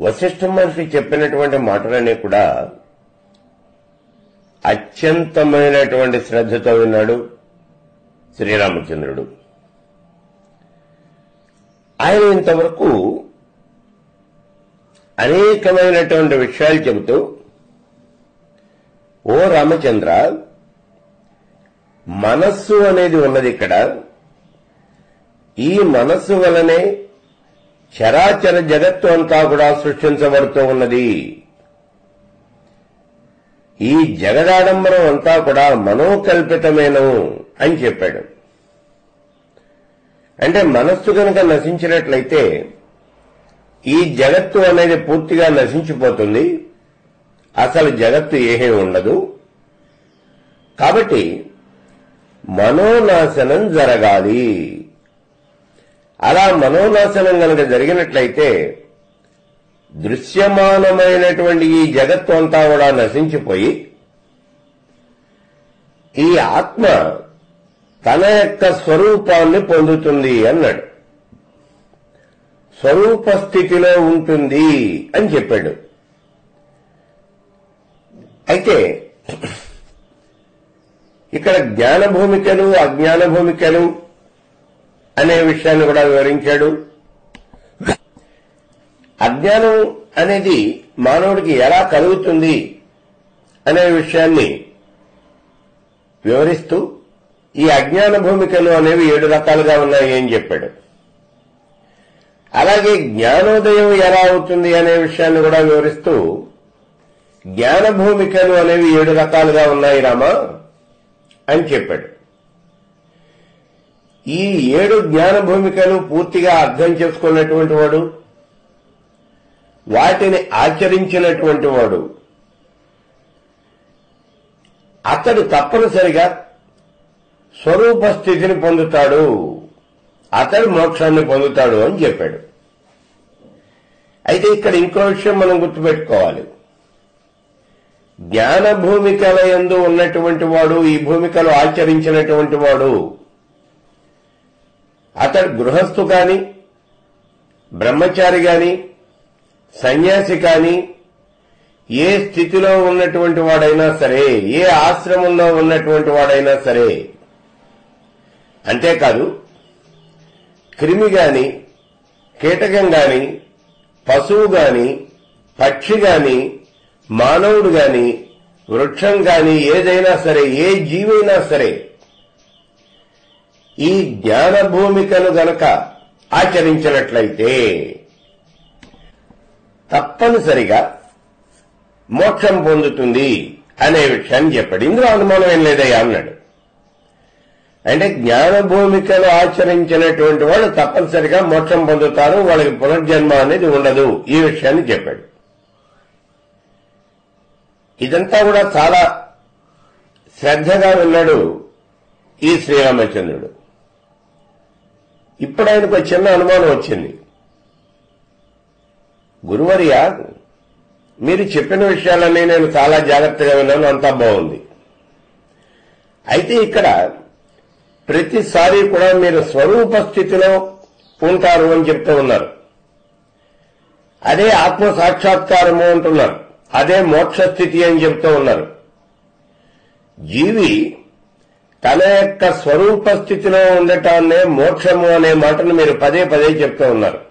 వశిష్ఠ మహర్షి చెప్పినటువంటి మాటలన్నీ కూడా అత్యంతమైనటువంటి శ్రద్ధతో విన్నాడు శ్రీరామచంద్రుడు. ఆయన ఇంతవరకు అనేకమైనటువంటి విషయాలు చెబుతూ ఓ రామచంద్ర మనస్సు అనేది ఉన్నది ఇక్కడ. ఈ మనస్సు వలనే చరాచర జగత్తు అంతా కూడా సృష్టించబడుతూ ఉన్నది. ఈ జగదాడంబరం అంతా కూడా మనోకల్పితమేను అని చెప్పాడు. అంటే మనస్సు కనుక నశించినట్లయితే ఈ జగత్తు అనేది పూర్తిగా నశించిపోతుంది. అసలు జగత్తు ఏమీ ఉండదు. కాబట్టి మనోనాశనం జరగాలి. అలా మనోనాశనం గనక జరిగినట్లయితే దృశ్యమానమైనటువంటి ఈ జగత్తు అంతా కూడా నశించిపోయి ఈ ఆత్మ తన యొక్క స్వరూపాన్ని పొందుతుంది అన్నాడు. స్వరూప స్థితిలో ఉంటుంది అని చెప్పాడు. అయితే ఇక్కడ జ్ఞాన భూమికలు అజ్ఞాన భూమికలు అనే విషయాన్ని కూడా వివరించాడు. అజ్ఞానం అనేది మానవుడికి ఎలా కలుగుతుంది అనే విషయాన్ని వివరిస్తూ ఈ అజ్ఞాన భూమికలు అనేవి ఏడు రకాలుగా ఉన్నాయి అని చెప్పాడు. అలాగే జ్ఞానోదయం ఎలా అవుతుంది అనే విషయాన్ని కూడా వివరిస్తూ జ్ఞాన భూమికలు అనేవి ఏడు రకాలుగా ఉన్నాయి రామా అని చెప్పాడు. ఈ ఏడు జ్ఞాన భూమికలు పూర్తిగా అర్థం చేసుకున్నటువంటి వాడు వాటిని ఆచరించినటువంటి వాడు. అతడు తప్పనిసరిగా స్వరూప స్థితిని పొందుతాడు అతడు మోక్షాన్ని పొందుతాడు అని చెప్పాడు. అయితే ఇక్కడ ఇంకో విషయం మనం గుర్తుపెట్టుకోవాలి. జ్ఞాన భూమికల ఎందు ఉన్నటువంటి వాడు ఈ భూమికలు ఆచరించినటువంటి వాడు అతడు గృహస్థు కాని బ్రహ్మచారి గాని సన్యాసి కాని ఏ స్థితిలో ఉన్నటువంటి వాడైనా సరే ఏ ఆశ్రమంలో ఉన్నటువంటి వాడైనా సరే అంతేకాదు క్రిమి గాని కీటకం గాని పశువు గాని పక్షి గాని మానవుడు గాని వృక్షం గాని ఏదైనా సరే ఏ జీవైనా సరే ఈ జ్ఞాన భూమికను గనక ఆచరించినట్లయితే తప్పనిసరిగా మోక్షం పొందుతుంది అనే విషయాన్ని చెప్పాడు. ఇందులో అనుమానం ఏం లేదయ్యా అన్నాడు. అంటే జ్ఞాన భూమికలు ఆచరించినటువంటి వాళ్ళు తప్పనిసరిగా మోక్షం పొందుతారు వాళ్ళకి పునర్జన్మ అనేది ఉండదు. ఈ విషయాన్ని చెప్పాడు. ఇదంతా కూడా చాలా శ్రద్ధగా విన్నాడు ఈ శ్రీరామచంద్రుడు. ఇప్పుడు ఆయనకు ఒక చిన్న అనుమానం వచ్చింది. గురువర్య మీరు చెప్పిన విషయాలన్నీ నేను చాలా జాగ్రత్తగా విన్నాను అంతా బాగుంది. అయితే ఇక్కడ ప్రతిసారి కూడా మీరు స్వరూప స్థితిలో ఉంటారు అని చెప్తూ ఉన్నారు. అదే ఆత్మ సాక్షాత్కారము అంటున్నారు. అదే మోక్ష స్థితి అని చెప్తూ ఉన్నారు. జీవి తన యొక్క స్వరూప స్థితిలో ఉండటాన్నే మోక్షము అనే మాటను మీరు పదే పదే చెప్తూ ఉన్నారు.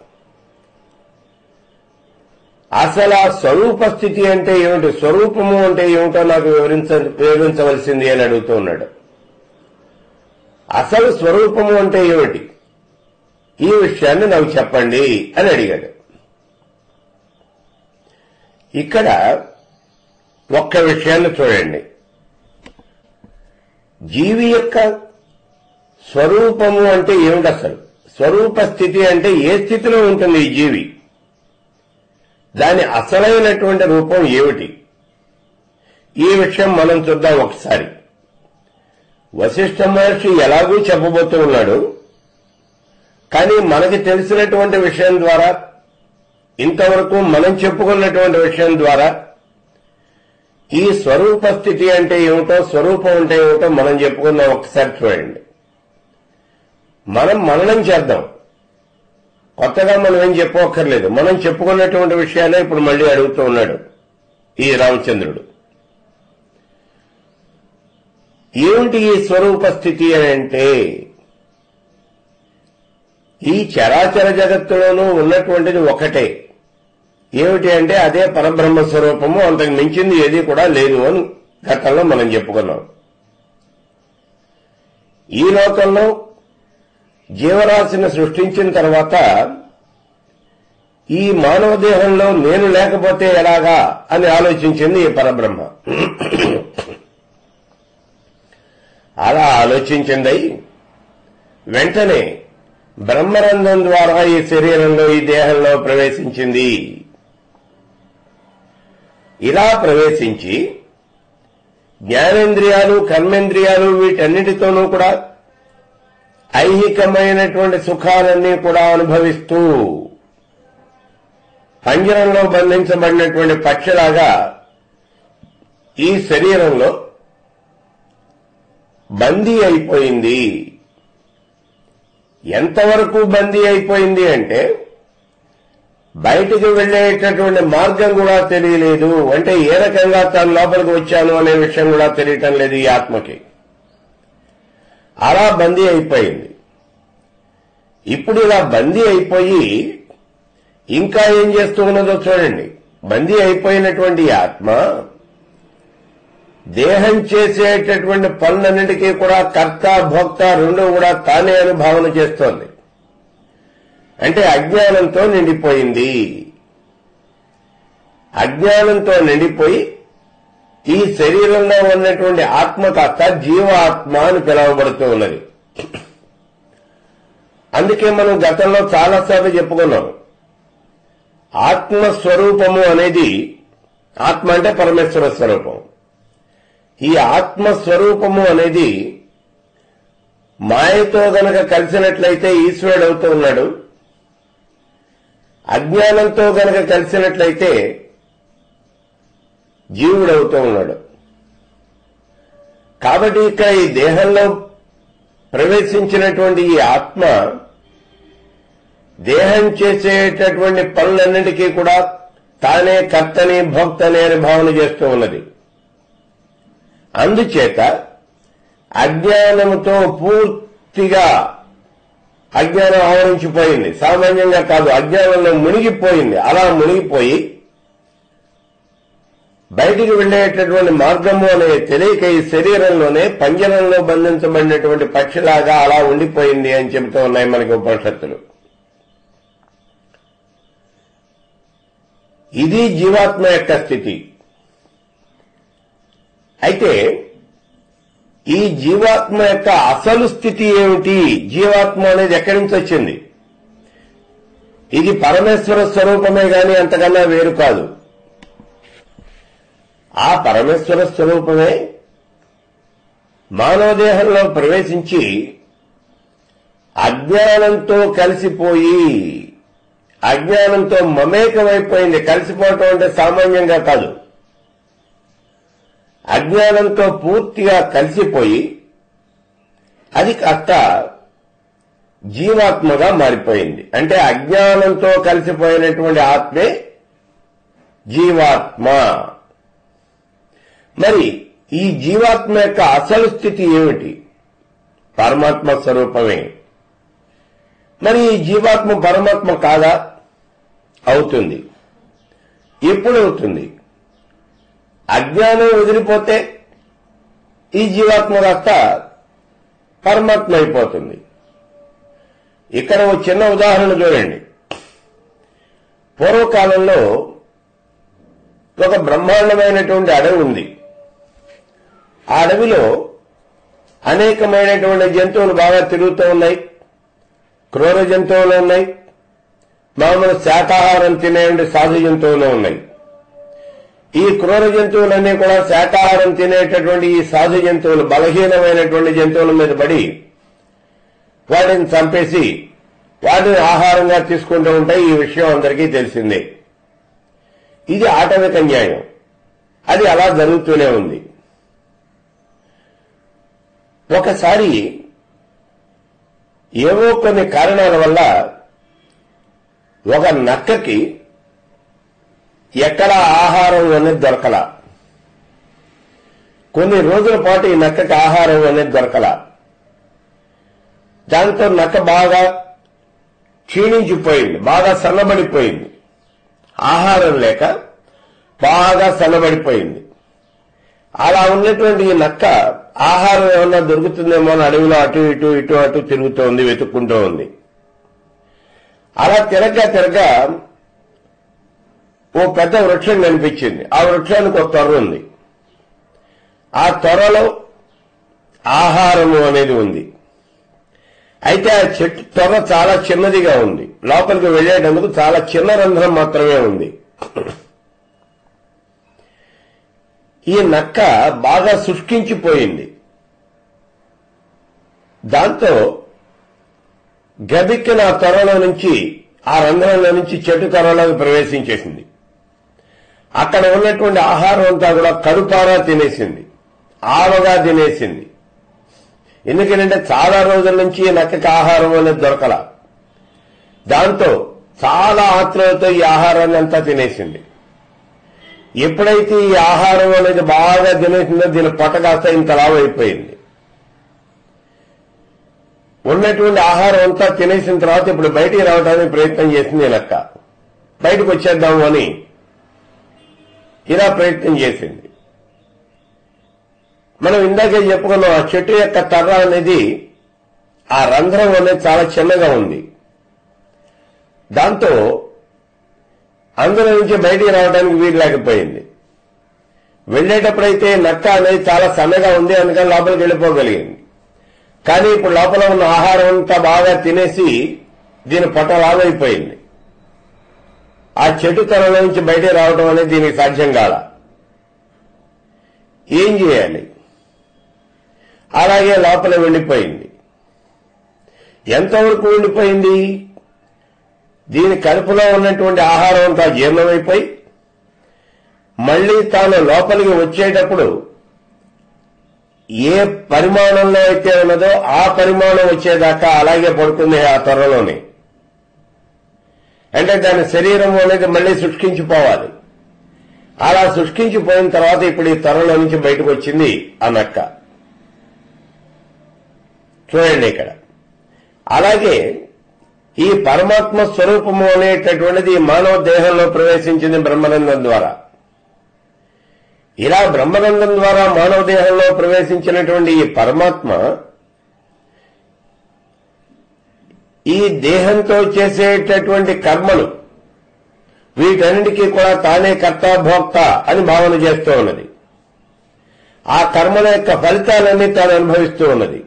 అసలు ఆ స్వరూప స్థితి అంటే ఏమిటి? స్వరూపము అంటే ఏమిటో నాకు వివరించ వివరించవలసింది అని అడుగుతూ ఉన్నాడు. అసలు స్వరూపము అంటే ఏమిటి? ఈ విషయాన్ని నాకు చెప్పండి అని అడిగాడు. ఇక్కడ ఒక్క విషయాన్ని చూడండి. జీవి యొక్క స్వరూపము అంటే ఏమిటి అసలు? స్వరూప స్థితి అంటే ఏ స్థితిలో ఉంటుంది ఈ జీవి? దాని అసలైనటువంటి రూపం ఏమిటి? ఈ విషయం మనం చూద్దాం ఒకసారి. వశిష్ఠ మహర్షి ఎలాగూ చెప్పబోతూ ఉన్నాడు. కానీ మనకి తెలిసినటువంటి విషయం ద్వారా ఇంతవరకు మనం చెప్పుకున్నటువంటి విషయం ద్వారా ఈ స్వరూప స్థితి అంటే ఏమిటో స్వరూపం అంటే ఏమిటో మనం చెప్పుకుందాం ఒకసారి చూడండి. మనం మననం చేద్దాం. కొత్తగా మనం ఏం చెప్పుకోక్కర్లేదు మనం చెప్పుకున్నటువంటి విషయాలే ఇప్పుడు మళ్ళీ అడుగుతూ ఉన్నాడు ఈ రామచంద్రుడు. ఏమిటి ఈ స్వరూప స్థితి అని అంటే? ఈ చరాచర జగత్తులోనూ ఉన్నటువంటిది ఒకటే. ఏమిటి అంటే అదే పరబ్రహ్మ స్వరూపము అంతకు మించింది ఏది కూడా లేదు అని గతంలో మనం చెప్పుకున్నాం. ఈ లోకంలో జీవరాశిని సృష్టించిన తర్వాత ఈ మానవ దేహంలో నేను లేకపోతే ఎలాగా అని ఆలోచించింది ఈ పరబ్రహ్మ. అలా ఆలోచించింది వెంటనే బ్రహ్మరంధం ద్వారా ఈ శరీరంలో ఈ దేహంలో ప్రవేశించింది. ఇలా ప్రవేశించి జ్ఞానేంద్రియాలు కర్మేంద్రియాలు వీటన్నిటితోనూ కూడా ఐహికమైనటువంటి సుఖాలన్నీ కూడా అనుభవిస్తూ పంజరంలో బంధించబడినటువంటి పక్షిలాగా ఈ శరీరంలో బందీ అయిపోయింది. ఎంతవరకు బందీ అయిపోయింది అంటే బయటికి వెళ్ళేటటువంటి మార్గం కూడా తెలియలేదు. అంటే ఏ రకంగా తాను లోపలికి వచ్చాను అనే విషయం కూడా తెలియటం లేదు ఈ ఆత్మకి. అలా బందీ అయిపోయింది. ఇప్పుడు ఇలా బందీ అయిపోయి ఇంకా ఏం చేస్తూ ఉన్నదో చూడండి. బందీ అయిపోయినటువంటి ఆత్మ దేహం చేసేటటువంటి పనులన్నిటికీ కూడా కర్త భోక్త రెండు కూడా తానే అని భావన చేస్తోంది. అంటే అజ్ఞానంతో నిండిపోయింది. అజ్ఞానంతో నిండిపోయి ఈ శరీరంలో ఉన్నటువంటి ఆత్మ కాస్త జీవాత్మ అని పిలువబడుతూ ఉన్నది. అందుకే మనం గతంలో చాలాసార్లు చెప్పుకున్నాం. ఆత్మస్వరూపము అనేది ఆత్మ అంటే పరమేశ్వర స్వరూపం. ఈ ఆత్మస్వరూపము అనేది మాయతో గనక కలిసినట్లయితే ఈశ్వరుడు అవుతూ ఉన్నాడు. అజ్ఞానంతో గనక కలిసినట్లయితే జీవుడవుతూ ఉన్నాడు. కాబట్టి ఇక్కడ ఈ దేహంలో ప్రవేశించినటువంటి ఈ ఆత్మ దేహం చేసేటటువంటి పనులన్నిటికీ కూడా తానే కర్తని భోక్తని అని భావన చేస్తూ ఉన్నది. అందుచేత అజ్ఞానముతో పూర్తిగా అజ్ఞానం ఆవరించిపోయింది. సామాన్యంగా కాదు అజ్ఞానంలో మునిగిపోయింది. అలా మునిగిపోయి బయటికి వెళ్ళేటటువంటి మార్గము అనే తెలియక ఈ శరీరంలోనే పంజరంలో బంధించబడినటువంటి పక్షిలాగా అలా ఉండిపోయింది అని చెబుతూ ఉన్నాయి మనకి ఉపనిషత్తులు. ఇది జీవాత్మ యొక్క స్థితి. అయితే ఈ జీవాత్మ యొక్క అసలు స్థితి ఏమిటి? జీవాత్మ అనేది ఎక్కడి నుంచి వచ్చింది? ఇది పరమేశ్వర స్వరూపమే గాని అంతకన్నా వేరు కాదు. ఆ పరమేశ్వర స్వరూపమే మానవ దేహంలో ప్రవేశించి అజ్ఞానంతో కలిసిపోయి అజ్ఞానంతో మమేకమైపోయింది. కలిసిపోవటం అంటే సామాన్యంగా కాదు. అజ్ఞానంతో పూర్తిగా కలిసిపోయి అది కాస్త జీవాత్మగా మారిపోయింది. అంటే అజ్ఞానంతో కలిసిపోయినటువంటి ఆత్మే జీవాత్మ. మరి ఈ జీవాత్మ యొక్క అసలు స్థితి ఏమిటి? పరమాత్మ స్వరూపమే. మరి ఈ జీవాత్మ పరమాత్మ కాదా? అవుతుంది. ఎప్పుడు అవుతుంది అజ్ఞానం వదిలిపోతే ఈ జీవాత్మ కాస్త పరమాత్మ అయిపోతుంది ఇక్కడ ఒక చిన్న ఉదాహరణ చూడండి. పూర్వకాలంలో ఒక బ్రహ్మాండమైనటువంటి అడవి ఉంది. ఆ అడవిలో అనేకమైనటువంటి జంతువులు బాగా తిరుగుతూ ఉన్నాయి. క్రూర జంతువులు ఉన్నాయి. మామూలు శాకాహారం తినేటువంటి సాధు జంతువులు ఉన్నాయి. ఈ క్రూర జంతువులన్నీ కూడా శాకాహారం తినేటటువంటి ఈ సాధు జంతువులు బలహీనమైనటువంటి జంతువుల మీద పడి వాటిని చంపేసి వాటిని ఆహారంగా తీసుకుంటూ ఉంటాయి ఈ విషయం అందరికీ తెలిసిందే. ఇది ఆటవిక న్యాయం. అది అలా జరుగుతూనే ఉంది. ఒకసారి ఏవో కొన్ని కారణాల వల్ల ఒక నక్కకి ఎక్కడ ఆహారం అనేది దొరకల. కొన్ని రోజుల పాటు ఈ నక్కకి ఆహారం అనేది దొరకల. దాంతో నక్క బాగా క్షీణించిపోయింది బాగా సన్నబడిపోయింది. ఆహారం లేక బాగా సన్నబడిపోయింది. అలా ఉన్నటువంటి ఈ నక్క ఆహారం ఏమన్నా దొరుకుతుందేమో అని అడవిలో అటు ఇటు ఇటు అటు తిరుగుతోంది వెతుక్కుంటూ ఉంది అలా తిరగ తిరగ ఓ పెద్ద వృక్షం కనిపించింది. ఆ వృక్షానికి ఒక తొర్ర ఉంది. ఆ త్వరలో ఆహారము అనేది ఉంది. అయితే ఆ చెట్టు త్వర చాలా చిన్నదిగా ఉంది. లోపలికి వెళ్ళేటందుకు చాలా చిన్న రంధ్రం మాత్రమే ఉంది. ఈ నక్క బాగా శుష్కించిపోయింది. దాంతో గబిక్కిన ఆ త్వరలో నుంచి ఆ రంధ్రంలో నుంచి చెట్టు త్వరలోకి ప్రవేశించేసింది. అక్కడ ఉన్నటువంటి ఆహారం అంతా కూడా కడుపారా తినేసింది. ఆవగా తినేసింది. ఎందుకంటే చాలా రోజుల నుంచి నక్కకి ఆహారం అనేది దొరకల. దాంతో చాలా ఆత్రులతో ఈ ఆహారాన్ని అంతా తినేసింది. ఎప్పుడైతే ఈ ఆహారం అనేది బాగా తినేసిందో దీని పొట్ట కాస్త ఇంత లావైపోయింది ఉన్నటువంటి ఆహారం అంతా తినేసిన తర్వాత ఇప్పుడు బయటికి రావడానికి ప్రయత్నం చేసింది లెక్క నక్క. బయటకు వచ్చేద్దాము అని ఇలా ప్రయత్నం చేసింది. మనం ఇందాకే చెప్పుకున్నాం ఆ చెట్టు యొక్క తర్ర అనేది ఆ రంధ్రం అనేది చాలా చిన్నగా ఉంది. దాంతో అందులో నుంచి బయటికి రావడానికి వీలు లేకపోయింది. వెళ్ళేటప్పుడైతే నక్క అనేది చాలా సన్నగా ఉంది అందుకని లోపలికి వెళ్ళిపోగలిగింది. కానీ ఇప్పుడు లోపల ఉన్న ఆహారం అంతా బాగా తినేసి దీని పొట్ట లాగైపోయింది ఆ చెట్టు తరలో నుంచి బయటకు రావడం అనేది దీనికి సాధ్యం కాల ఏం చేయాలి? అలాగే లోపల వెళ్ళిపోయింది. ఎంతవరకు వెళ్ళిపోయింది? దీని కడుపులో ఉన్నటువంటి ఆహారం అంతా జీర్ణమైపోయి మళ్ళీ తాను లోపలికి వచ్చేటప్పుడు ఏ పరిమాణంలో అయితే ఉన్నదో ఆ పరిమాణం వచ్చేదాకా అలాగే పడుతుంది ఆ త్వరలోనే. అంటే దాని శరీరం అనేది మళ్ళీ శుష్కించిపోవాలి. అలా శుష్కించిపోయిన తర్వాత ఇప్పుడు ఈ త్వరలో నుంచి బయటకు వచ్చింది ఆ నక్క. చూడండి ఇక్కడ. అలాగే ఈ పరమాత్మ స్వరూపము అనేటటువంటిది మానవ దేహంలో ప్రవేశించింది బ్రహ్మరంగం ద్వారా. ఇలా బ్రహ్మరంగం ద్వారా మానవ దేహంలో ప్రవేశించినటువంటి ఈ పరమాత్మ ఈ దేహంతో చేసేటటువంటి కర్మలు వీటన్నిటికీ కూడా తానే కర్తభోక్త అని భావన చేస్తూ ఉన్నది. ఆ కర్మల యొక్క ఫలితాలన్నీ తాను అనుభవిస్తూ ఉన్నది.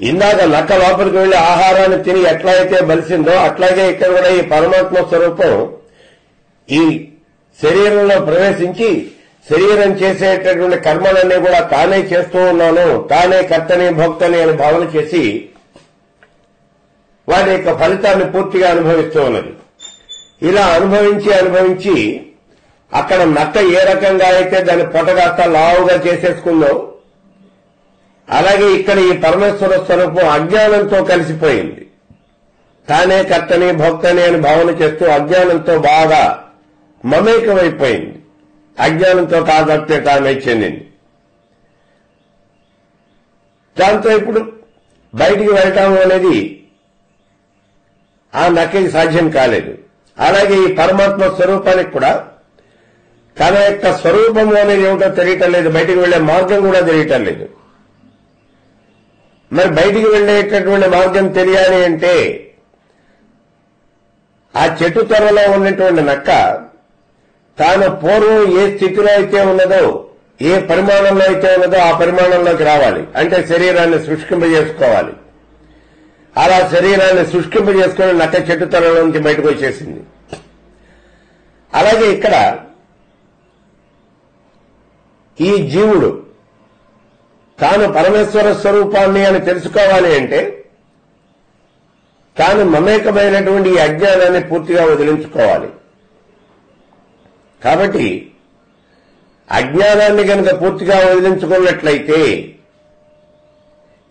ఇందాక నక్క లోపలికి వెళ్ళి ఆహారాన్ని తిని ఎట్లా అయితే బలిసిందో అట్లాగే ఇక్కడ కూడా ఈ పరమాత్మ స్వరూపం ఈ శరీరంలో ప్రవేశించి శరీరం చేసేటటువంటి కర్మలన్నీ కూడా తానే చేస్తూ ఉన్నాను తానే కర్తని భక్తని అని భావన చేసి వాటి యొక్క ఫలితాన్ని పూర్తిగా అనుభవిస్తూ ఉన్నది. ఇలా అనుభవించి అనుభవించి అక్కడ నక్క ఏ రకంగా అయితే దాని పొటగాస్త లావుగా చేసేసుకుందో అలాగే ఇక్కడ ఈ పరమేశ్వర స్వరూపం అజ్ఞానంతో కలిసిపోయింది. తానే కర్తని భక్తని అని భావన చేస్తూ అజ్ఞానంతో బాగా మమేకమైపోయింది. అజ్ఞానంతో కాదట్టే తానే చెందింది. దాంతో ఇప్పుడు బయటికి వెళ్ళటం అనేది ఆ నక్కకి సాధ్యం కాలేదు. అలాగే ఈ పరమాత్మ స్వరూపానికి కూడా తన యొక్క స్వరూపము అనేది ఏమిటో తెలియటం లేదు. బయటికి వెళ్ళే మార్గం కూడా తెలియటం లేదు. మరి బయటికి వెళ్ళేటటువంటి మార్గం తెలియాలి అంటే ఆ చెట్టు త్వరలో ఉన్నటువంటి నక్క తాను పూర్వం ఏ స్థితిలో అయితే ఉన్నదో ఏ పరిమాణంలో అయితే ఉన్నదో ఆ పరిమాణంలోకి రావాలి. అంటే శరీరాన్ని శుష్కింపజేసుకోవాలి అలా శరీరాన్ని శుష్కింపజేసుకుని నక్క చెట్టు తనలోంచి నుంచి బయటకు వచ్చేసింది. అలాగే ఇక్కడ ఈ జీవుడు తాను పరమేశ్వర స్వరూపాన్ని అని తెలుసుకోవాలి అంటే తాను మమేకమైనటువంటి ఈ అజ్ఞానాన్ని పూర్తిగా వదిలించుకోవాలి. కాబట్టి అజ్ఞానాన్ని కనుక పూర్తిగా వదిలించుకున్నట్లయితే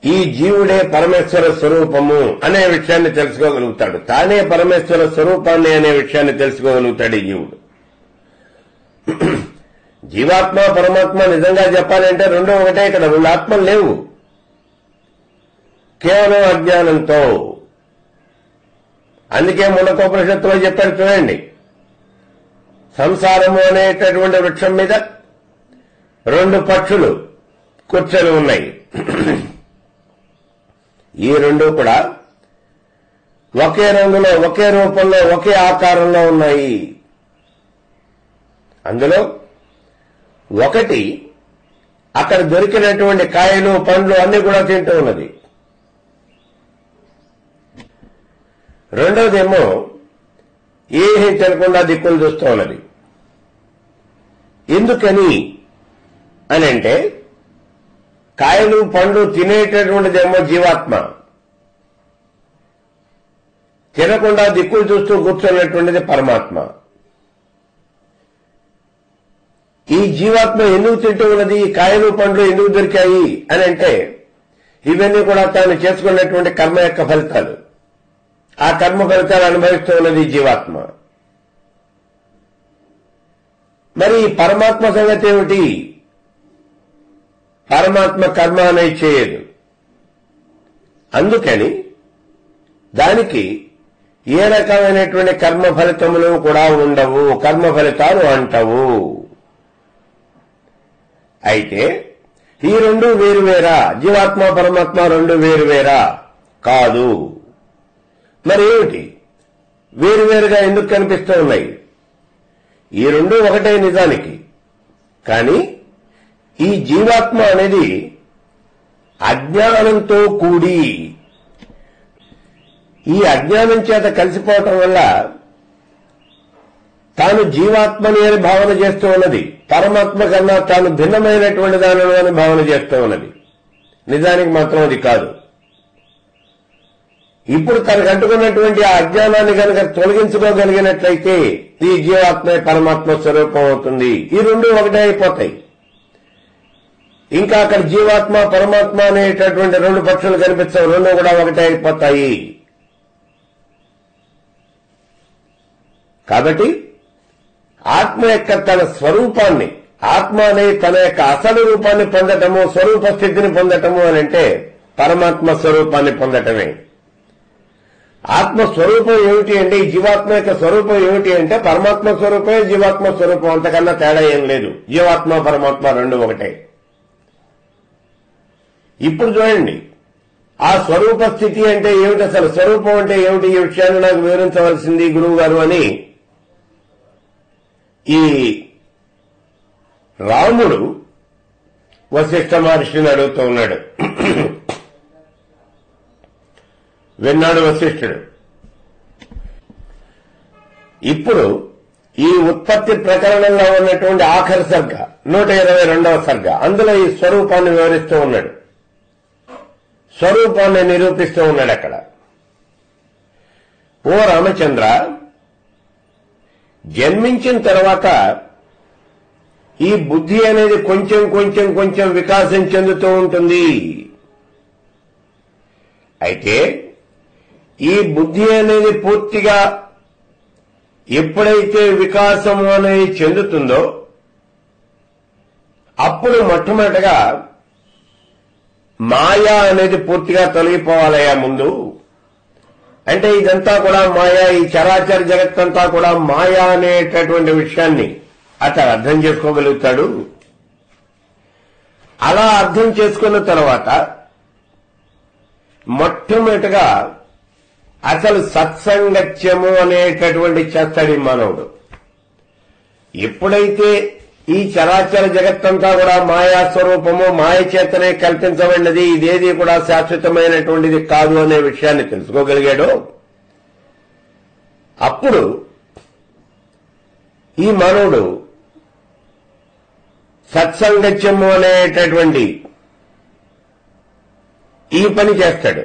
ఈ జీవుడే పరమేశ్వర స్వరూపము అనే విషయాన్ని తెలుసుకోగలుగుతాడు. తానే పరమేశ్వర స్వరూపాన్ని అనే విషయాన్ని తెలుసుకోగలుగుతాడు ఈ జీవుడు. జీవాత్మ పరమాత్మ నిజంగా చెప్పాలంటే రెండు ఒకటే ఇక్కడ రెండు ఆత్మలు లేవు. కేవలం అజ్ఞానంతో. అందుకే మునకోపనిషత్తులో చెప్పారు చూడండి. సంసారము అనేటటువంటి వృక్షం మీద రెండు పక్షులు కూర్చొని ఉన్నాయి. ఈ రెండు కూడా ఒకే రంగులో ఒకే రూపంలో ఒకే ఆకారంలో ఉన్నాయి. అందులో ఒకటి అక్కడ దొరికినటువంటి కాయలు పండ్లు అన్ని కూడా తింటూ ఉన్నది. రెండవదేమో ఏమీ తినకుండా దిక్కులు చూస్తూ ఉన్నది. ఎందుకని అని అంటే కాయలు పండ్లు తినేటటువంటిదేమో జీవాత్మ. తినకుండా దిక్కులు చూస్తూ కూర్చున్నటువంటిది పరమాత్మ. ఈ జీవాత్మ ఎందుకు తింటూ ఉన్నది? ఈ కాయలు పండ్లు ఎందుకు దొరికాయి? అని అంటే ఇవన్నీ కూడా తాను చేసుకున్నటువంటి కర్మ యొక్క ఫలితాలు. ఆ కర్మ ఫలితాలు అనుభవిస్తూ ఉన్నది జీవాత్మ. మరి ఈ పరమాత్మ సంగతి ఏమిటి? పరమాత్మ కర్మ అనే చేయదు. అందుకని దానికి ఏ రకమైనటువంటి కర్మ ఫలితములు కూడా ఉండవు కర్మ ఫలితాలు అంటవు. అయితే ఈ రెండు వేరువేరా జీవాత్మ పరమాత్మ రెండు వేరువేరా? కాదు. మరి ఏమిటి వేరువేరుగా ఎందుకు కనిపిస్తూ ఉన్నాయి? ఈ రెండు ఒకటే నిజానికి. కానీ ఈ జీవాత్మ అనేది అజ్ఞానంతో కూడి ఈ అజ్ఞానం చేత కలిసిపోవటం వల్ల తాను జీవాత్మని అని భావన చేస్తూ ఉన్నది. పరమాత్మ కన్నా తాను భిన్నమైనటువంటి దానిలో అని భావన చేస్తూ ఉన్నది. నిజానికి మాత్రం అది కాదు. ఇప్పుడు తనకు అంటుకున్నటువంటి ఆ అజ్ఞానాన్ని కనుక తొలగించుకోగలిగినట్లయితే ఈ జీవాత్మే పరమాత్మ స్వరూపం అవుతుంది. ఈ రెండు ఒకటే అయిపోతాయి. ఇంకా అక్కడ జీవాత్మ పరమాత్మ అనేటటువంటి రెండు పక్షులు కనిపించవు రెండు కూడా ఒకటే అయిపోతాయి. కాబట్టి ఆత్మ యొక్క తన స్వరూపాన్ని ఆత్మ అనే తన యొక్క అసలు రూపాన్ని పొందటము స్వరూప స్థితిని పొందటము అని అంటే పరమాత్మ స్వరూపాన్ని పొందటమే. ఆత్మ స్వరూపం ఏమిటి అంటే జీవాత్మ యొక్క స్వరూపం ఏమిటి అంటే పరమాత్మ స్వరూపమే జీవాత్మ స్వరూపం. అంతకన్నా తేడా ఏం లేదు. జీవాత్మ పరమాత్మ రెండు ఒకటే. ఇప్పుడు చూడండి. ఆ స్వరూప స్థితి అంటే ఏమిటి అసలు? స్వరూపం అంటే ఏమిటి? ఈ విషయాన్ని నాకు వివరించవలసింది గురువు గారు అని ఈ రాముడు వశిష్ఠ మహర్షిని అడుగుతూ ఉన్నాడు. విన్నాడు వశిష్ఠుడు. ఇప్పుడు ఈ ఉత్పత్తి ప్రకరణంలో ఉన్నటువంటి ఆఖరి సర్గ నూట ఇరవై రెండవ సర్గ అందులో ఈ స్వరూపాన్ని వివరిస్తూ ఉన్నాడు. స్వరూపాన్ని నిరూపిస్తూ ఉన్నాడు అక్కడ. ఓ రామచంద్ర జన్మించిన తర్వాత ఈ బుద్ధి అనేది కొంచెం కొంచెం కొంచెం వికాసం చెందుతూ ఉంటుంది. అయితే ఈ బుద్ధి అనేది పూర్తిగా ఎప్పుడైతే వికాసం అనేది చెందుతుందో అప్పుడు మొట్టమొదటిగా మాయా అనేది పూర్తిగా తొలగిపోవాలయ్యా ముందు. అంటే ఇదంతా కూడా మాయా ఈ చరాచర జగత్తంతా కూడా మాయా అనేటటువంటి విషయాన్ని అతను అర్థం చేసుకోగలుగుతాడు. అలా అర్థం చేసుకున్న తర్వాత మొట్టమొదటిగా అసలు సత్సంగత్యము అనేటటువంటి చేస్తాడు మానవుడు. ఎప్పుడైతే ఈ చరాచర జగత్తంతా కూడా మాయా స్వరూపము మాయ చేతనే కల్పించబడినది. ఇదేది కూడా శాశ్వతమైనటువంటిది కాదు అనే విషయాన్ని తెలుసుకోగలిగాడు. అప్పుడు ఈ మానవుడు సత్సంగత్యము అనేటటువంటి ఈ పని చేస్తాడు.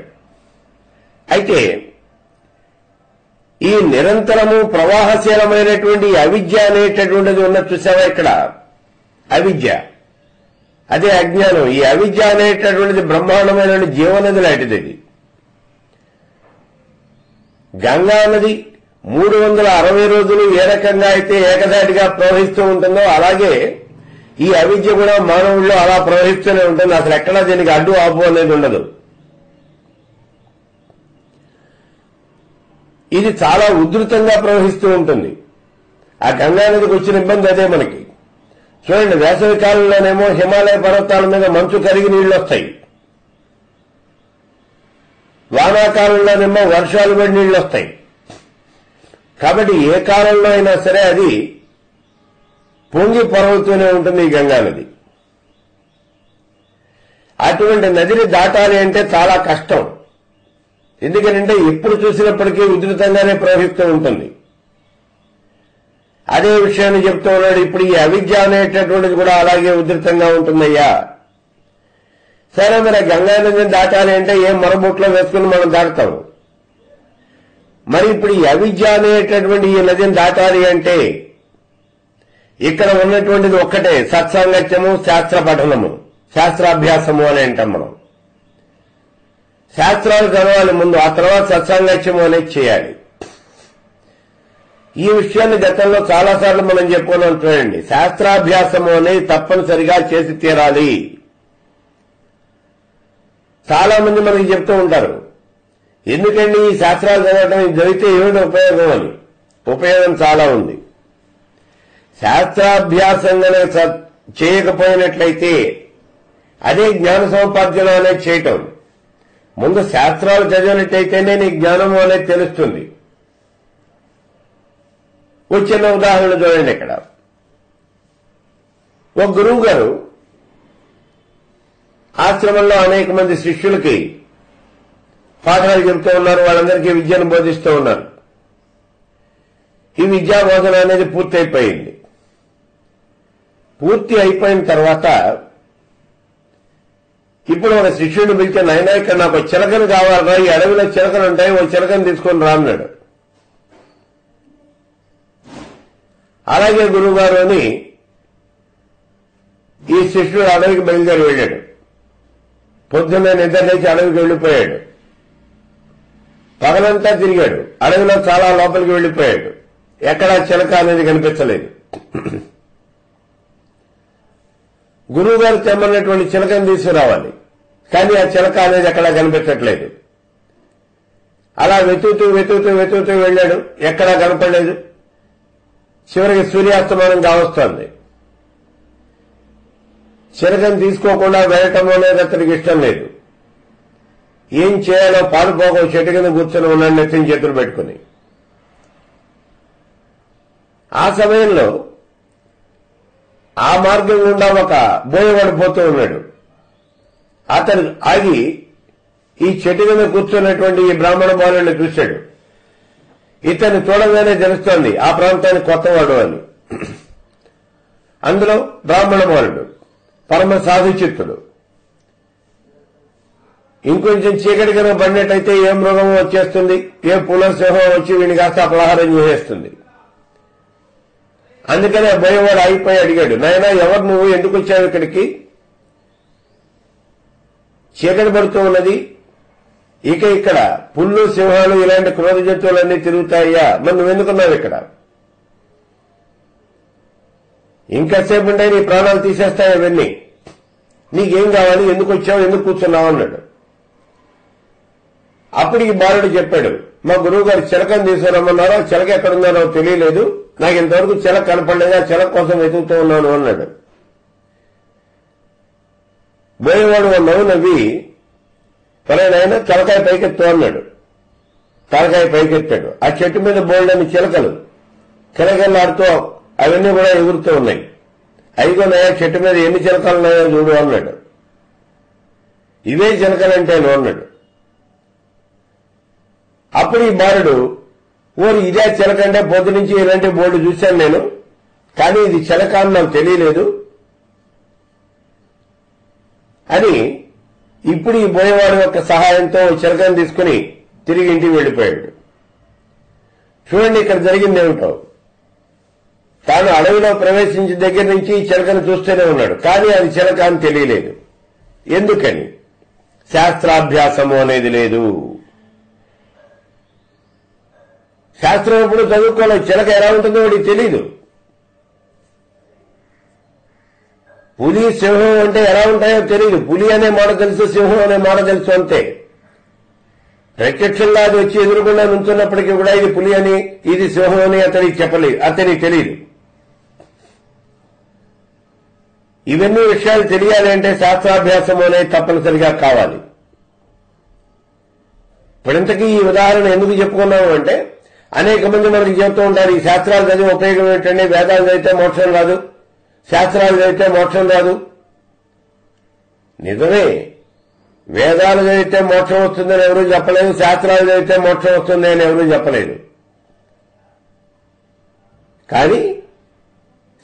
అయితే ఈ నిరంతరము ప్రవాహశీలమైనటువంటి అవిద్య అనేటటువంటిది ఉన్న చూసావా ఇక్కడ? అవిద్య. అదే అజ్ఞానం. ఈ అవిద్య అనేటటువంటిది బ్రహ్మాండమైన జీవనది లాంటిది అది గంగా నది మూడు వందల అరవై రోజులు ఏ రకంగా అయితే ఏకదాటిగా ప్రవహిస్తూ ఉంటుందో అలాగే ఈ అవిద్య కూడా మానవుల్లో అలా ప్రవహిస్తూనే ఉంటుంది. అసలు ఎక్కడా దీనికి అడ్డు ఆపు అనేది ఉండదు. ఇది చాలా ఉధృతంగా ప్రవహిస్తూ ఉంటుంది. ఆ గంగా నదికి వచ్చిన ఇబ్బంది అదే మనకి. చూడండి వేసవి కాలంలోనేమో హిమాలయ పర్వతాల మీద మంచు కరిగి నీళ్ళు వస్తాయి. వానాకాలంలోనేమో వర్షాలు పడి నీళ్ళు వస్తాయి. కాబట్టి ఏ కాలంలో అయినా సరే అది పొంగి పొరవుతూనే ఉంటుంది ఈ గంగా నది. అటువంటి నదిని దాటాలి అంటే చాలా కష్టం. ఎందుకంటే ఎప్పుడు చూసినప్పటికీ ఉధృతంగానే ప్రవహిస్తూ ఉంటుంది. అదే విషయాన్ని చెప్తూ ఉన్నాడు ఇప్పుడు ఈ అవిద్య అనేటటువంటిది కూడా అలాగే ఉధృతంగా ఉంటుందయ్యా. సరే మరి గంగా నదిని దాటాలి అంటే ఏం మరబొట్లో వేసుకుని మనం దాటుతాం? మరి ఇప్పుడు ఈ అవిద్య అనేటటువంటి ఈ నదిని దాటాలి అంటే ఇక్కడ ఉన్నటువంటిది ఒక్కటే సత్సాంగత్యము శాస్త్ర పఠనము శాస్త్రాభ్యాసము అని అంటాం మనం. శాస్త్రాలు చదవాలి ముందు ఆ తర్వాత సత్సాంగత్యము అనేది చేయాలి. ఈ విషయాన్ని గతంలో చాలాసార్లు మనం చెప్పుకున్నాం చూడండి. శాస్త్రాభ్యాసము అనేది తప్పనిసరిగా చేసి తీరాలి. చాలా మంది మనకి చెప్తూ ఉంటారు. ఎందుకండి ఈ శాస్త్రాలు చదవటం? జరిగితే చదివితే ఏమిటి ఉపయోగం అని. ఉపయోగం చాలా ఉంది. శాస్త్రాభ్యాసం కనుక చేయకపోయినట్లయితే అదే జ్ఞాన సముపార్జన అనేది చేయటం. ముందు శాస్త్రాలు చదివినట్టయితేనే నీ జ్ఞానము అనేది తెలుస్తుంది. వచ్చిన ఉదాహరణ చూడండి ఇక్కడ. ఒక గురువు గారు ఆశ్రమంలో అనేక మంది శిష్యులకి పాఠాలు చెబుతూ ఉన్నారు వాళ్ళందరికీ విద్యను బోధిస్తూ ఉన్నారు. ఈ విద్యా బోధన అనేది పూర్తి అయిపోయింది పూర్తి అయిపోయిన తర్వాత ఇప్పుడు ఒక శిష్యుడిని పిలిచే నాయనా ఇక్కడ నాకు ఒక చిలకలు కావాలరా ఈ అడవిలో చిలకలు ఉంటాయి ఒక చిలకను తీసుకొని రా అన్నాడు. అలాగే గురువుగారు అని ఈ శిష్యుడు అడవికి బయలుదేరి వెళ్ళాడు. పొద్దున్న నిద్ర లేచి అడవికి వెళ్ళిపోయాడు. పగలంతా తిరిగాడు. అడవిలో చాలా లోపలికి వెళ్ళిపోయాడు. ఎక్కడా చిలక అనేది కనిపించలేదు. గురువు గారు తెమ్మన్నటువంటి చిలకను తీసుకురావాలి. కానీ ఆ చిలక అనేది ఎక్కడా కనిపించట్లేదు అలా వెతుకుతూ వెతుకుతూ వెతుకుతూ వెళ్ళాడు. ఎక్కడా కనపడలేదు. చివరికి సూర్యాస్తమానం కావస్తోంది. చిలకను తీసుకోకుండా వెళ్ళటం అనేది అతనికి ఇష్టం లేదు. ఏం చేయాలో పాలుపోక చెట్టు కింద కూర్చొని ఉన్నాడు నెత్తిని చేతులు పెట్టుకుని. ఆ సమయంలో ఆ మార్గం గుండా ఒక బోయవాడు పోతూ ఉన్నాడు. అతను ఆగి ఈ చెట్టు కింద కూర్చున్నటువంటి ఈ బ్రాహ్మణ బాలుని చూశాడు. ఇతను చూడగానే తెలుస్తోంది ఆ ప్రాంతానికి కొత్తవాడు అని. అందులో బ్రాహ్మణ బాలుడు పరమ సాధుచిత్తుడు. ఇంకొంచెం చీకటి కనుక పడినట్టయితే ఏ మృగం వచ్చేస్తుంది ఏ పులసింహం వచ్చి వీడిని కాస్త అపలహారం చేసేస్తుంది. అందుకని ఆ భయవాడు అయిపోయి అడిగాడు నాయనా ఎవరు నువ్వు? ఎందుకు వచ్చావు ఇక్కడికి? చీకటి పడుతూ ఉన్నది. ఇక ఇక్కడ పుల్లు సింహాలు ఇలాంటి క్రోధ జంతువులన్నీ తిరుగుతాయ్యా మరి నువ్వెందుకున్నావు ఇక్కడ? ఇంకాసేపు ఉంటే నీ ప్రాణాలు తీసేస్తాయి అవన్నీ. నీకేం కావాలి? ఎందుకు వచ్చావు? ఎందుకు కూర్చున్నావు? అన్నాడు. అప్పుడు ఈ బాలుడు చెప్పాడు మా గురువు గారు చిలకను తీసుకురమ్మన్నారు చిలక ఎక్కడున్నారో తెలియలేదు. నాకు ఇంతవరకు చిలక కనపడలేదు? ఆ చిలక కోసం వెతుకుతూ ఉన్నాను అన్నాడు. బోయేవాడు నవ్వు నవ్వి పరేనాయన తలకాయ పైకెత్తు అన్నాడు. తలకాయ పైకెత్తాడు. ఆ చెట్టు మీద బోల్డని చిలకలు. కిలకల్లాడుతూ అవన్నీ కూడా ఎగురుతూ ఉన్నాయి. అయిగోనయ్యా చెట్టు మీద ఎన్ని చిలకలు ఉన్నాయో చూడు అన్నాడు. ఇవే చిలకలంటే అన్నాడు. అప్పుడు ఈ బాలుడు ఓరి ఇదే చిలకంటే పొద్దు నుంచి ఇలాంటి బోర్డు చూశాను నేను కానీ ఇది చిలక అని నాకు తెలియలేదు అని ఇప్పుడు ఈ బోయవాడు యొక్క సహాయంతో చిలకను తీసుకుని తిరిగి ఇంటికి వెళ్ళిపోయాడు. చూడండి ఇక్కడ జరిగింది ఏమిటో. తాను అడవిలో ప్రవేశించిన దగ్గర నుంచి చిలకను చూస్తూనే ఉన్నాడు కానీ అది చిలక అని తెలియలేదు. ఎందుకని? శాస్త్రాభ్యాసము అనేది లేదు. శాస్త్రం ఎప్పుడు చదువుకోలేదు. చిలక ఎలా ఉంటుందో వాడికి తెలియదు పులి సింహం అంటే ఎలా ఉంటాయో తెలియదు పులి అనే మాట తెలుసు సింహం అనే మాట తెలుసు అంతే. ప్రత్యక్షంగా అది వచ్చి ఎదురుకుండా నుంచున్నప్పటికీ కూడా ఇది పులి అని ఇది సింహం అని అతనికి చెప్పలేదు అతనికి తెలియదు ఇవన్నీ విషయాలు తెలియాలి అంటే శాస్త్రాభ్యాసం అనేది తప్పనిసరిగా కావాలి. ఇప్పుడింతకీ ఈ ఉదాహరణ ఎందుకు చెప్పుకున్నాము అంటే అనేక మంది మనకి చెబుతూ ఉంటారు ఈ శాస్త్రాలు చదివి ఉపయోగం ఏంటంటే వేదాలు చదివితే మోక్షం రాదు శాస్త్రాలు చదివితే మోక్షం రాదు. నిజమే వేదాలు చదివితే మోక్షం వస్తుందని ఎవరూ చెప్పలేదు శాస్త్రాలు చదివితే మోక్షం వస్తుంది అని ఎవరూ చెప్పలేదు. కానీ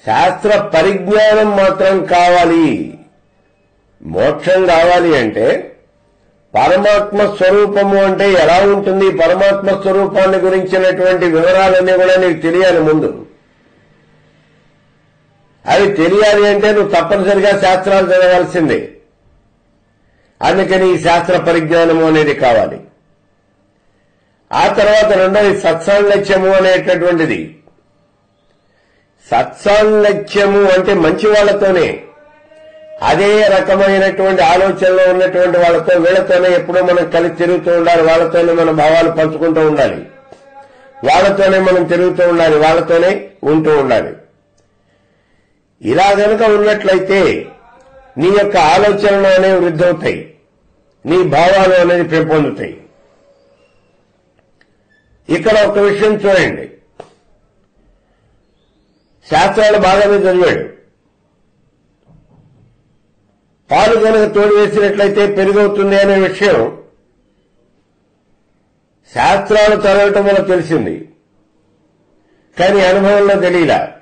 శాస్త్ర పరిజ్ఞానం మాత్రం కావాలి. మోక్షం కావాలి అంటే పరమాత్మ స్వరూపము అంటే ఎలా ఉంటుంది? పరమాత్మ స్వరూపాన్ని గురించినటువంటి వివరాలన్నీ కూడా నీకు తెలియాలి ముందు. అవి తెలియాలి అంటే నువ్వు తప్పనిసరిగా శాస్త్రాలు చదవాల్సిందే. అందుకని ఈ శాస్త్ర పరిజ్ఞానము అనేది కావాలి. ఆ తర్వాత రెండోది సత్సాంగత్యము అనేటటువంటిది. సత్సాంగత్యము అంటే మంచి వాళ్ళతోనే అదే రకమైనటువంటి ఆలోచనలో ఉన్నటువంటి వాళ్ళతో వీళ్ళతోనే ఎప్పుడూ మనం కలిసి తిరుగుతూ ఉండాలి వాళ్ళతోనే మన భావాలు పంచుకుంటూ ఉండాలి. వాళ్ళతోనే మనం తిరుగుతూ ఉండాలి వాళ్ళతోనే ఉంటూ ఉండాలి. ఇలా కనుక ఉన్నట్లయితే నీ యొక్క ఆలోచనలు అనేవి వృద్ధవుతాయి. నీ భావాలు అనేది పెంపొందుతాయి. ఇక్కడ ఒక విషయం చూడండి. శాస్త్రాలు బాగానే చదివాడు. పాలు కనుక తోడు వేసినట్లయితే పెరుగవుతుంది అనే విషయం శాస్త్రాలు చదవటం వల్ల తెలిసింది. కానీ అనుభవంలో తెలియలా.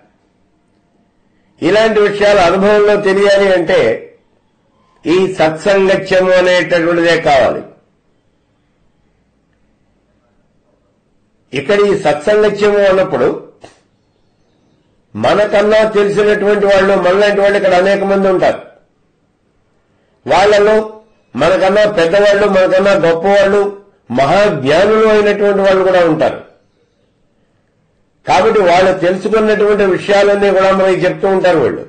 ఇలాంటి విషయాలు అనుభవంలో తెలియాలి అంటే ఈ సత్సంగత్యము అనేటటువంటిదే కావాలి. ఇక్కడ ఈ సత్సంగత్యము అన్నప్పుడు మనకన్నా తెలిసినటువంటి వాళ్ళు మనలాంటి వాళ్ళు ఇక్కడ అనేక మంది ఉంటారు. వాళ్ళలో మనకన్నా పెద్దవాళ్ళు మనకన్నా గొప్పవాళ్ళు మహాజ్ఞానులు అయినటువంటి వాళ్ళు కూడా ఉంటారు. కాబట్టి వాళ్ళు తెలుసుకున్నటువంటి విషయాలన్నీ కూడా మనకి చెప్తూ ఉంటారు వాళ్ళు.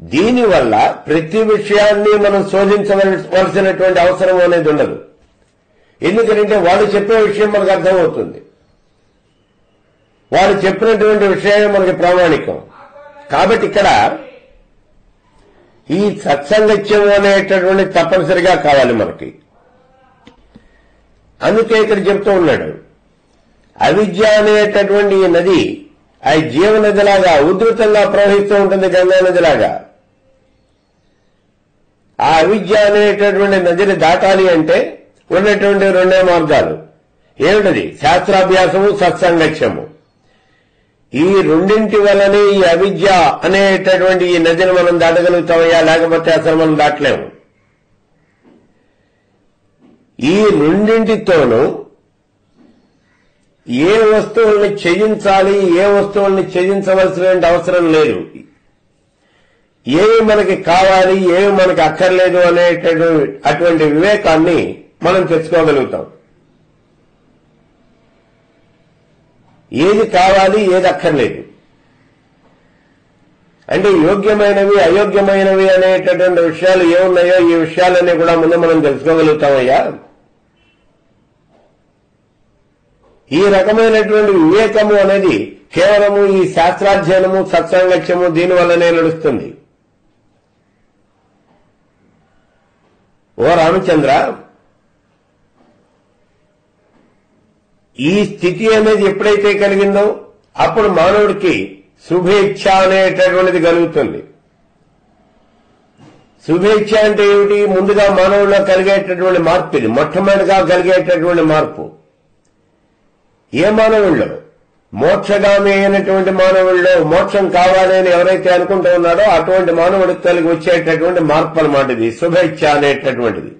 దీనివల్ల ప్రతి విషయాన్ని మనం శోధించవలసినటువంటి అవసరం అనేది ఉండదు. ఎందుకంటే వాళ్ళు చెప్పే విషయం మనకు అర్థమవుతుంది. వాళ్ళు చెప్పినటువంటి విషయమే మనకి ప్రామాణికం. కాబట్టి ఇక్కడ ఈ సత్సంగత్యం అనేటటువంటి తప్పనిసరిగా కావాలి మనకి. అందుకే ఇక్కడ చెప్తూ ఉన్నాడు అవిద్య అనేటటువంటి ఈ నది ఆ జీవనదిలాగా ఉధృతంగా ప్రవహిస్తూ ఉంటుంది గంగా నదిలాగా. ఆ అవిద్య అనేటటువంటి నదిని దాటాలి అంటే ఉన్నటువంటి రెండే మార్గాలు. ఏమిటది? శాస్త్రాభ్యాసము సత్సంగత్యము. ఈ రెండింటి వల్లనే ఈ అవిద్య అనేటటువంటి ఈ నదిని మనం దాటగలుగుతామయ్యా లేకపోతే అసలు మనం దాటలేము. ఈ రెండింటితోనూ ఏ వస్తువుల్ని త్యజించాలి ఏ వస్తువుల్ని త్యజించవలసిన అవసరం లేదు. ఏవి మనకి కావాలి ఏవి మనకి అక్కర్లేదు అనేటటువంటి అటువంటి వివేకాన్ని మనం తెచ్చుకోగలుగుతాం. ఏది కావాలి ఏది అక్కర్లేదు. అంటే యోగ్యమైనవి అయోగ్యమైనవి అనేటటువంటి విషయాలు ఏమున్నాయో ఈ విషయాలన్నీ కూడా ముందు మనం తెలుసుకోగలుగుతామయ్యా. ఈ రకమైనటువంటి వివేకము అనేది కేవలము ఈ శాస్త్రాధ్యయనము సత్సాంగత్యము దీని వల్లనే నడుస్తుంది. ఓ రామచంద్ర ఈ స్థితి అనేది ఎప్పుడైతే కలిగిందో అప్పుడు మానవుడికి శుభేచ్ఛ అనేటటువంటిది కలుగుతుంది. శుభేచ్ఛ అంటే ఏమిటి? ముందుగా మానవుల్లో కలిగేటటువంటి మార్పు ఇది. మొట్టమొదటిగా కలిగేటటువంటి మార్పు. ఏ మానవుల్లో? మోక్షగామి అయినటువంటి మానవుల్లో మోక్షం కావాలని ఎవరైతే అనుకుంటూ ఉన్నాడో అటువంటి మానవుడికి కలిగి వచ్చేటటువంటి మార్పు అనమాట ఇది. శుభేచ్ఛ అనేటటువంటిది.